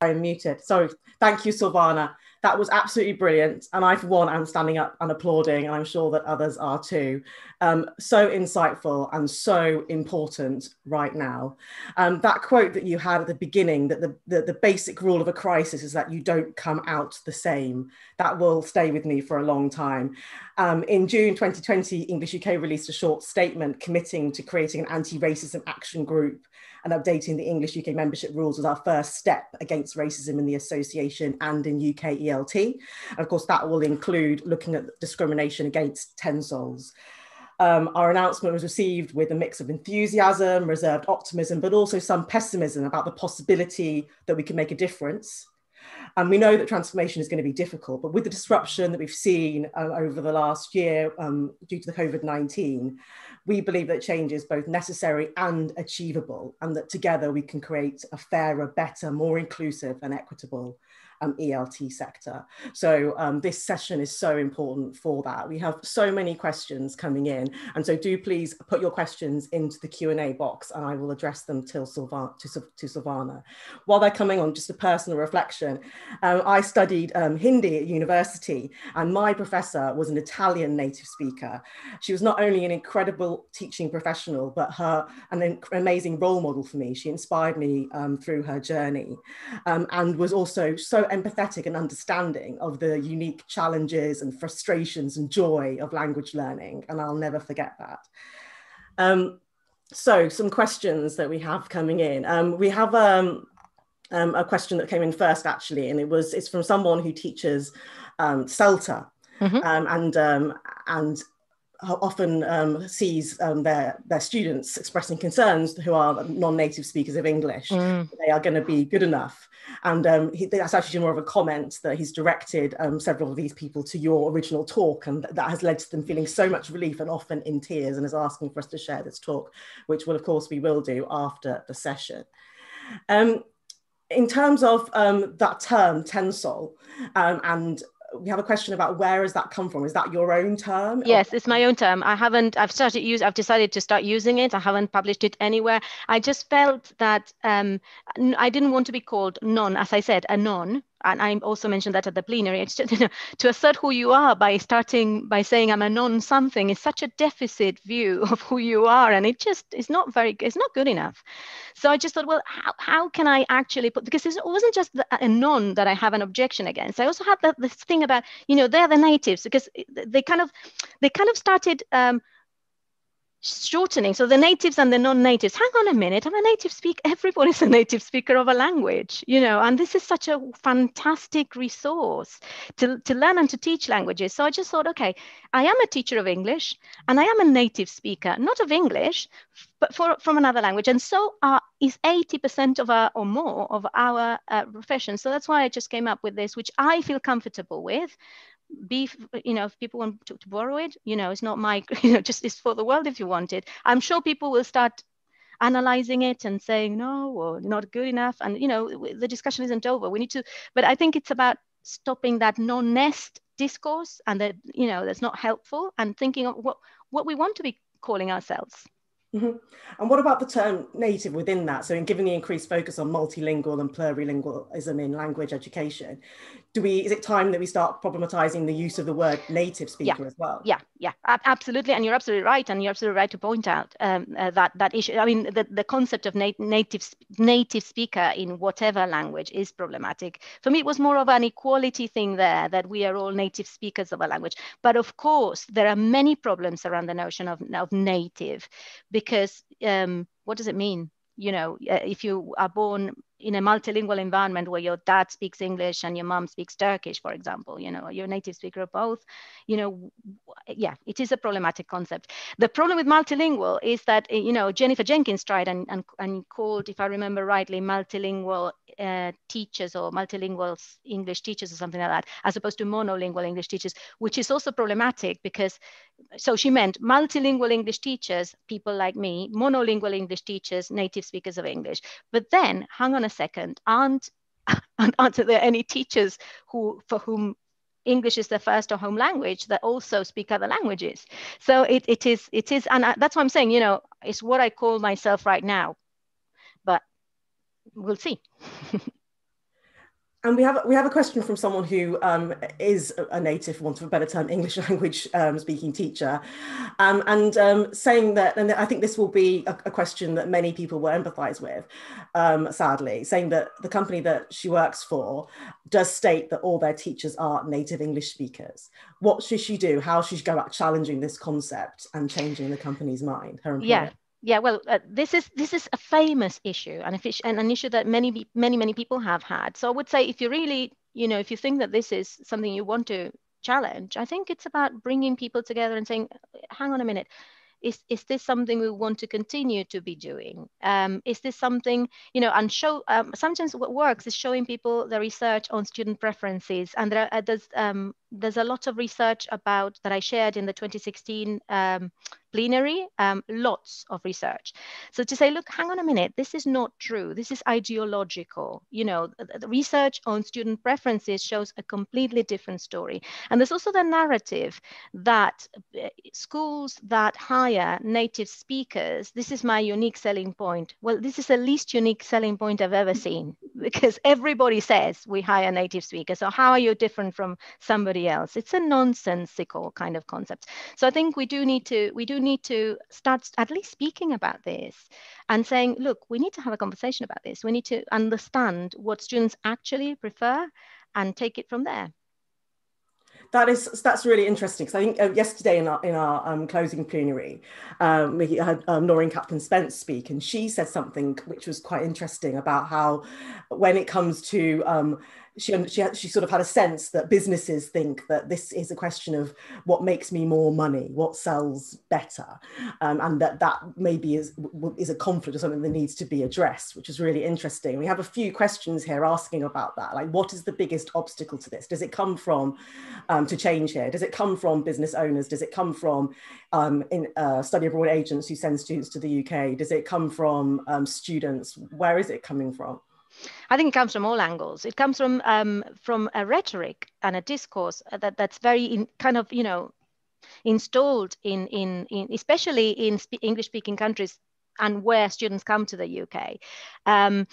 I'm muted. Sorry. Thank you, Silvana. That was absolutely brilliant. And I, for one, am standing up and applauding, and I'm sure that others are too. Um, so insightful and so important right now. Um, that quote that you had at the beginning, that the, the, the basic rule of a crisis is that you don't come out the same, that will stay with me for a long time. Um, in June 2020, English UK released a short statement committing to creating an anti racism action group and updating the English UK membership rules was our first step against racism in the association and in UK ELT. And of course, that will include looking at discrimination against TENSOLs. Um, our announcement was received with a mix of enthusiasm, reserved optimism, but also some pessimism about the possibility that we can make a difference. And we know that transformation is going to be difficult, but with the disruption that we've seen uh, over the last year um, due to the COVID 19, we believe that change is both necessary and achievable, and that together we can create a fairer, better, more inclusive and equitable um, ELT sector. So um, this session is so important for that. We have so many questions coming in. And so do please put your questions into the Q&A box and I will address them till Silva to, to Silvana. While they're coming on, just a personal reflection. Um, I studied um, Hindi at university and my professor was an Italian native speaker. She was not only an incredible teaching professional, but her an amazing role model for me. She inspired me um, through her journey um, and was also so empathetic and understanding of the unique challenges and frustrations and joy of language learning. And I'll never forget that. Um, so some questions that we have coming in. Um, we have um, um, a question that came in first actually, and it was, it's from someone who teaches um, CELTA. Mm -hmm. um, and um, and often um, sees um, their, their students expressing concerns who are non-native speakers of English. Mm. They are going to be good enough. And um, he, that's actually more of a comment that he's directed um, several of these people to your original talk. And that has led to them feeling so much relief and often in tears and is asking for us to share this talk, which will, of course, we will do after the session. Um, in terms of um, that term, TENSOL, and we have a question about where has that come from? Is that your own term? Yes, it's my own term. I haven't, I've started use, I've decided to start using it. I haven't published it anywhere. I just felt that um, I didn't want to be called non, as I said, a non and I also mentioned that at the plenary, just, you know, to assert who you are by starting by saying I'm a non something is such a deficit view of who you are. And it just is not very, it's not good enough. So I just thought, well, how, how can I actually put, because it wasn't just the, a non that I have an objection against. I also had this thing about, you know, they're the natives because they kind of, they kind of started, um, shortening. So the natives and the non-natives, hang on a minute, I'm a native speaker. Everybody's a native speaker of a language, you know, and this is such a fantastic resource to, to learn and to teach languages. So I just thought, okay, I am a teacher of English and I am a native speaker, not of English, but for, from another language. And so uh, is 80% of our or more of our uh, profession. So that's why I just came up with this, which I feel comfortable with be you know if people want to, to, borrow it you know it's not my you know just it's for the world if you want it. I'm sure people will start analyzing it and saying no or not good enough. And you know the discussion isn't over. We need to but i think it's about stopping that non-nest discourse and that you know that's not helpful and thinking of what what we want to be calling ourselves Mm-hmm. And what about the term native within that? So, in giving the increased focus on multilingual and plurilingualism in language education, do we is it time that we start problematizing the use of the word native speaker yeah. as well yeah yeah absolutely and you're absolutely right and you're absolutely right to point out um, uh, that that issue i mean the, the concept of nat- native native speaker in whatever language is problematic for me it was more of an equality thing there that we are all native speakers of a language but of course there are many problems around the notion of, of native because um, what does it mean you know uh, if you are born in a multilingual environment where your dad speaks English and your mom speaks Turkish, for example, you know, you're a native speaker of both, you know, yeah, it is a problematic concept. The problem with multilingual is that, eh, you know, Jennifer Jenkins tried and, and, and called, if I remember rightly, multilingual uh, teachers or multilingual English teachers or something like that, as opposed to monolingual English teachers, which is also problematic because, so she meant multilingual English teachers, people like me, monolingual English teachers, native speakers of English. But then, hang on a second, aren't, aren't there any teachers who, for whom English is their first or home language that also speak other languages. So it, it is, it is, and that's what I'm saying, you know, it's what I call myself right now, but we'll see. And we have we have a question from someone who um, is a native, for want of a better term, English language um, speaking teacher, um, and um, saying that, and I think this will be a, a question that many people will empathise with, um, sadly, saying that the company that she works for does state that all their teachers are native English speakers. What should she do? How should she go about challenging this concept and changing the company's mind? Her employer? Yeah, yeah well uh, this is this is a famous issue and, if and an issue that many many many people have had so i would say if you really you know if you think that this is something you want to challenge i think it's about bringing people together and saying hang on a minute is, is this something we want to continue to be doing? Um, is this something, you know, and show, um, sometimes what works is showing people the research on student preferences. And there, uh, there's, um, there's a lot of research about that I shared in the 2016 um, plenary, um, lots of research. So to say, look, hang on a minute, this is not true. This is ideological. You know, the, research on student preferences shows a completely different story. And there's also the narrative that uh, schools that hire native speakers, this is my unique selling point. Well, this is the least unique selling point I've ever seen because everybody says we hire native speakers. So how are you different from somebody else? It's a nonsensical kind of concept. So I think we do need to, we do need to start at least speaking about this and saying, look, we need to have a conversation about this. We need to understand what students actually prefer and take it from there that is that's really interesting because I think uh, yesterday in our in our um, closing plenary, um, we had um, Noreen Captain Spence speak, and she said something which was quite interesting about how when it comes to um, she, she, she sort of had a sense that businesses think that this is a question of what makes me more money, what sells better, um, and that that maybe is, is a conflict or something that needs to be addressed, which is really interesting. We have a few questions here asking about that, like what is the biggest obstacle to this? Does it come from, um, to change here? Does it come from business owners? Does it come from um, in, uh, study abroad agents who send students to the UK? Does it come from um, students? Where is it coming from? I think it comes from all angles. It comes from um, from a rhetoric and a discourse that that's very in, kind of you know installed in in, in especially in sp- English speaking countries and where students come to the UK. Um,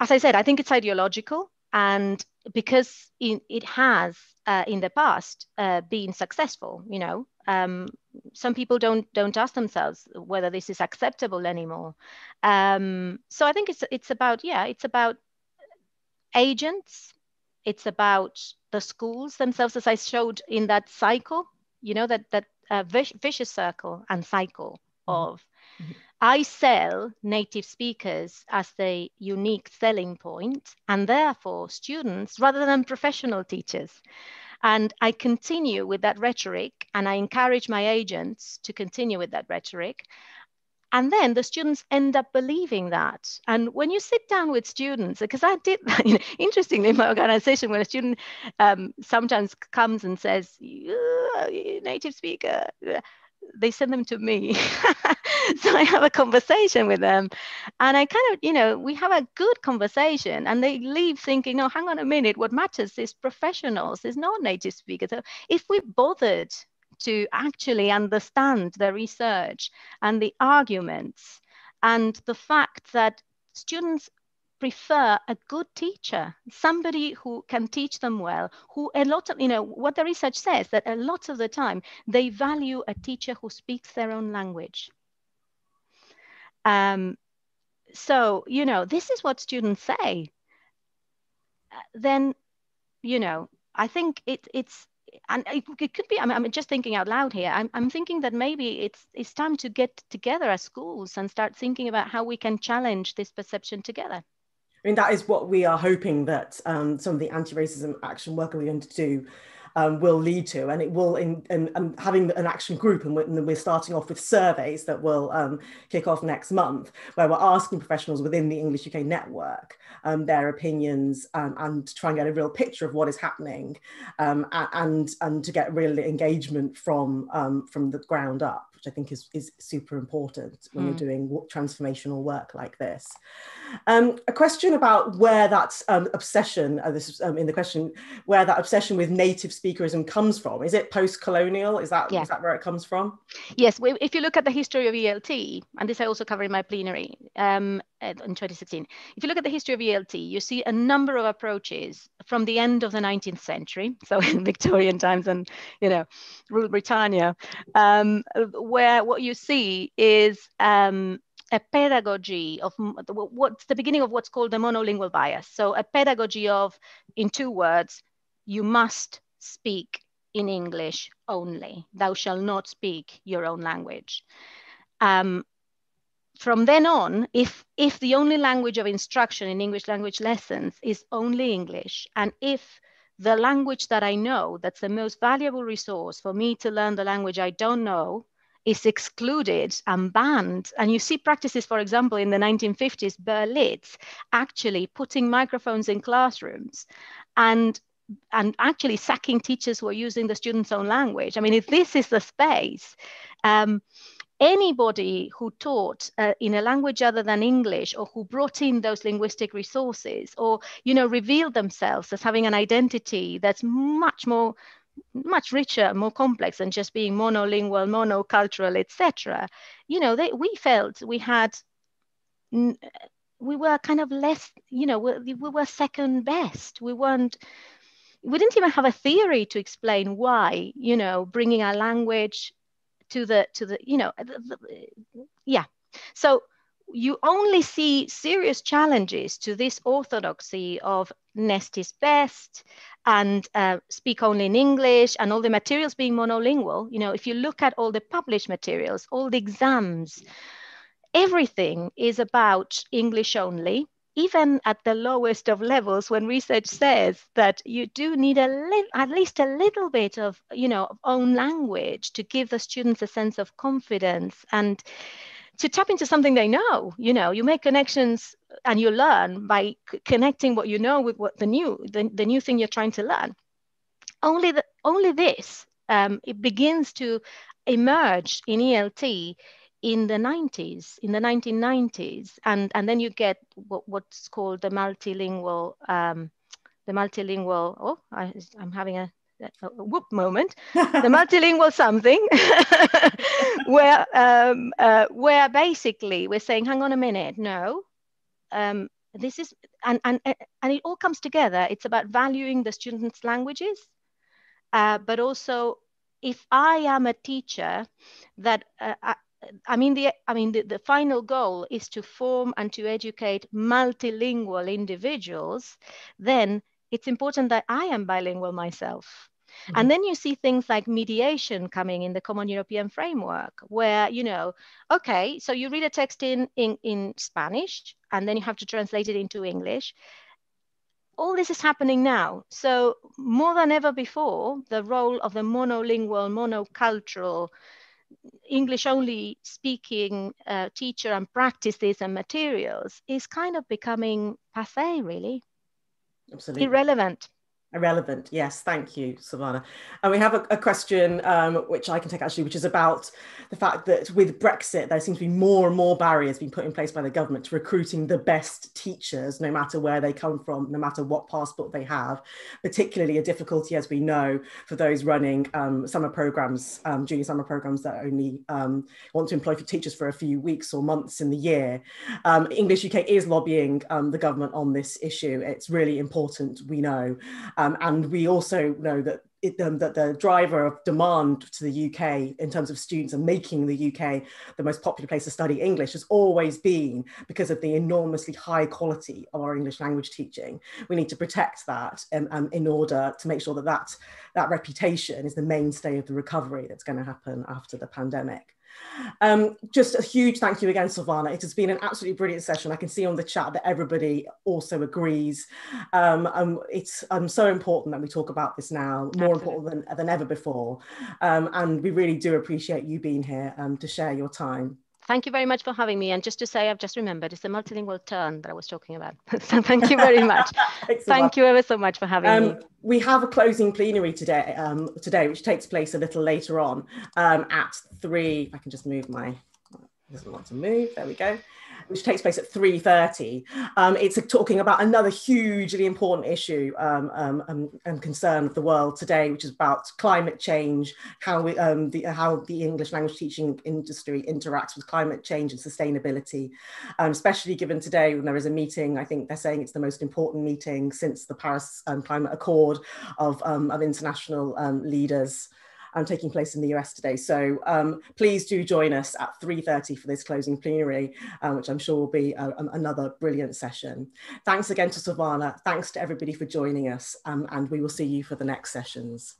as I said, I think it's ideological, and because it, it has uh, in the past uh, been successful, you know, um, some people don't don't ask themselves whether this is acceptable anymore. Um, so I think it's it's about yeah, it's about agents. It's about the schools themselves, as I showed in that cycle. You know that that uh, vicious circle and cycle of. I sell native speakers as the unique selling point, and therefore students rather than professional teachers. And I continue with that rhetoric, and I encourage my agents to continue with that rhetoric. And then the students end up believing that. And when you sit down with students, because I did, you know, interestingly, in my organization, when a student um, sometimes comes and says, native speaker, they send them to me. so I have a conversation with them and I kind of, you know, we have a good conversation and they leave thinking, oh, hang on a minute, what matters is professionals, is not native speakers. So if we bothered to actually understand the research and the arguments and the fact that students prefer a good teacher, somebody who can teach them well, who a lot of, you know, what the research says that a lot of the time they value a teacher who speaks their own language. Um, so, you know, this is what students say. Then, you know, I think it, it's, and it, it could be, I'm, I'm, just thinking out loud here. I'm, I'm thinking that maybe it's, it's time to get together as schools and start thinking about how we can challenge this perception together. Mean, that is what we are hoping that um, some of the anti-racism action work we're going to do um, will lead to, and it will in, in, in having an action group, and we're, and we're, starting off with surveys that will um, kick off next month, where we're asking professionals within the English UK network um, their opinions um, and try and get a real picture of what is happening, um, and and to get real engagement from um, from the ground up, which I think is is super important when mm. you're doing transformational work like this. a question about where that obsession, uh, this is in the question, where that obsession with native speakerism comes from. Is it post-colonial? Is that, yeah. is that where it comes from? Yes, if you look at the history of ELT, and this I also cover in my plenary um, in 2016, if you look at the history of ELT, you see a number of approaches from the end of the 19th century, so in Victorian times and, you know, rule Britannia, um, where what you see is um, a pedagogy of what's the beginning of what's called the monolingual bias. So a pedagogy of, in two words, you must speak in English only. Thou shalt not speak your own language. Um, from then on, if, if the only language of instruction in English language lessons is only English, and if the language that I know, that's the most valuable resource for me to learn the language I don't know, is excluded and banned. And you see practices, for example, in the 1950s, Berlitz actually putting microphones in classrooms and and actually sacking teachers who are using the students' own language. I mean, if this is the space, um, anybody who taught uh, in a language other than English or who brought in those linguistic resources or, you know, revealed themselves as having an identity that's much more much richer, more complex than just being monolingual, monocultural, etc. You know, they, we felt we had we were kind of less, you know, we, we were second best. We weren't we didn't even have a theory to explain why you know bringing our language to the to the you know the, the, yeah. So you only see serious challenges to this orthodoxy of nest is best and uh, speak only in english and all the materials being monolingual. You know if you look at all the published materials all the exams everything is about english only even at the lowest of levels when research says that you do need a li- at least a little bit of you know own language to give the students a sense of confidence and to tap into something they know you know. You make connections and you learn by c- connecting what you know with what the new the, the new thing you're trying to learn. Only the only this um, it begins to emerge in ELT in the 90s, in the 1990s, and, and then you get what, what's called the multilingual, um, the multilingual, oh, I, am having a, a, whoop moment, the multilingual something, where, um, uh, where basically we're saying, hang on a minute, no, um, this is, and, and, and it all comes together. It's about valuing the students' languages, uh, but also if I am a teacher that uh, I mean, the, I mean, the, the final goal is to form and to educate multilingual individuals, then it's important that I am bilingual myself. Mm-hmm. And then you see things like mediation coming in the Common European Framework, where, you know, okay, so you read a text in, in, in Spanish and then you have to translate it into English. All this is happening now. So, more than ever before, the role of the monolingual, monocultural, English only speaking uh, teacher and practices and materials is kind of becoming passe, really. Absolutely. Irrelevant. Irrelevant. Yes, thank you, Silvana. And we have a, a question um, which I can take actually, which is about the fact that with Brexit, there seems to be more and more barriers being put in place by the government to recruiting the best teachers, no matter where they come from, no matter what passport they have. Particularly a difficulty, as we know, for those running um, summer programs, um, junior summer programs that only um, want to employ teachers for a few weeks or months in the year. Um, English UK is lobbying um, the government on this issue. It's really important, we know. Um, and we also know that it, um, that the driver of demand to the UK in terms of students and making the UK the most popular place to study English has always been because of the enormously high quality of our English language teaching. We need to protect that um, um, in order to make sure that, that that reputation is the mainstay of the recovery that's going to happen after the pandemic. Um, just a huge thank you again, Silvana. It has been an absolutely brilliant session. I can see on the chat that everybody also agrees. Um, um, it's um, so important that we talk about this now, more absolutely. important than, than ever before. Um, and we really do appreciate you being here um, to share your time. Thank you very much for having me. And just to say, I've just remembered it's the multilingual turn that I was talking about. so thank you very much. thank you ever so much for having um, me. We have a closing plenary today, um, today, which takes place a little later on um, at three. I can just move my, doesn't want to move. There we go which takes place at 3.30. Um, it's talking about another hugely important issue um, um, um, and concern of the world today, which is about climate change, how, we, um, the, how the English language teaching industry interacts with climate change and sustainability, um, especially given today when there is a meeting, I think they're saying it's the most important meeting since the Paris Climate Accord of, of international leaders um, taking place in the US today. So um, please do join us at 3.30 for this closing plenary, uh, which I'm sure will be a, a, another brilliant session. Thanks again to Silvana. Thanks to everybody for joining us. Um, and we will see you for the next sessions.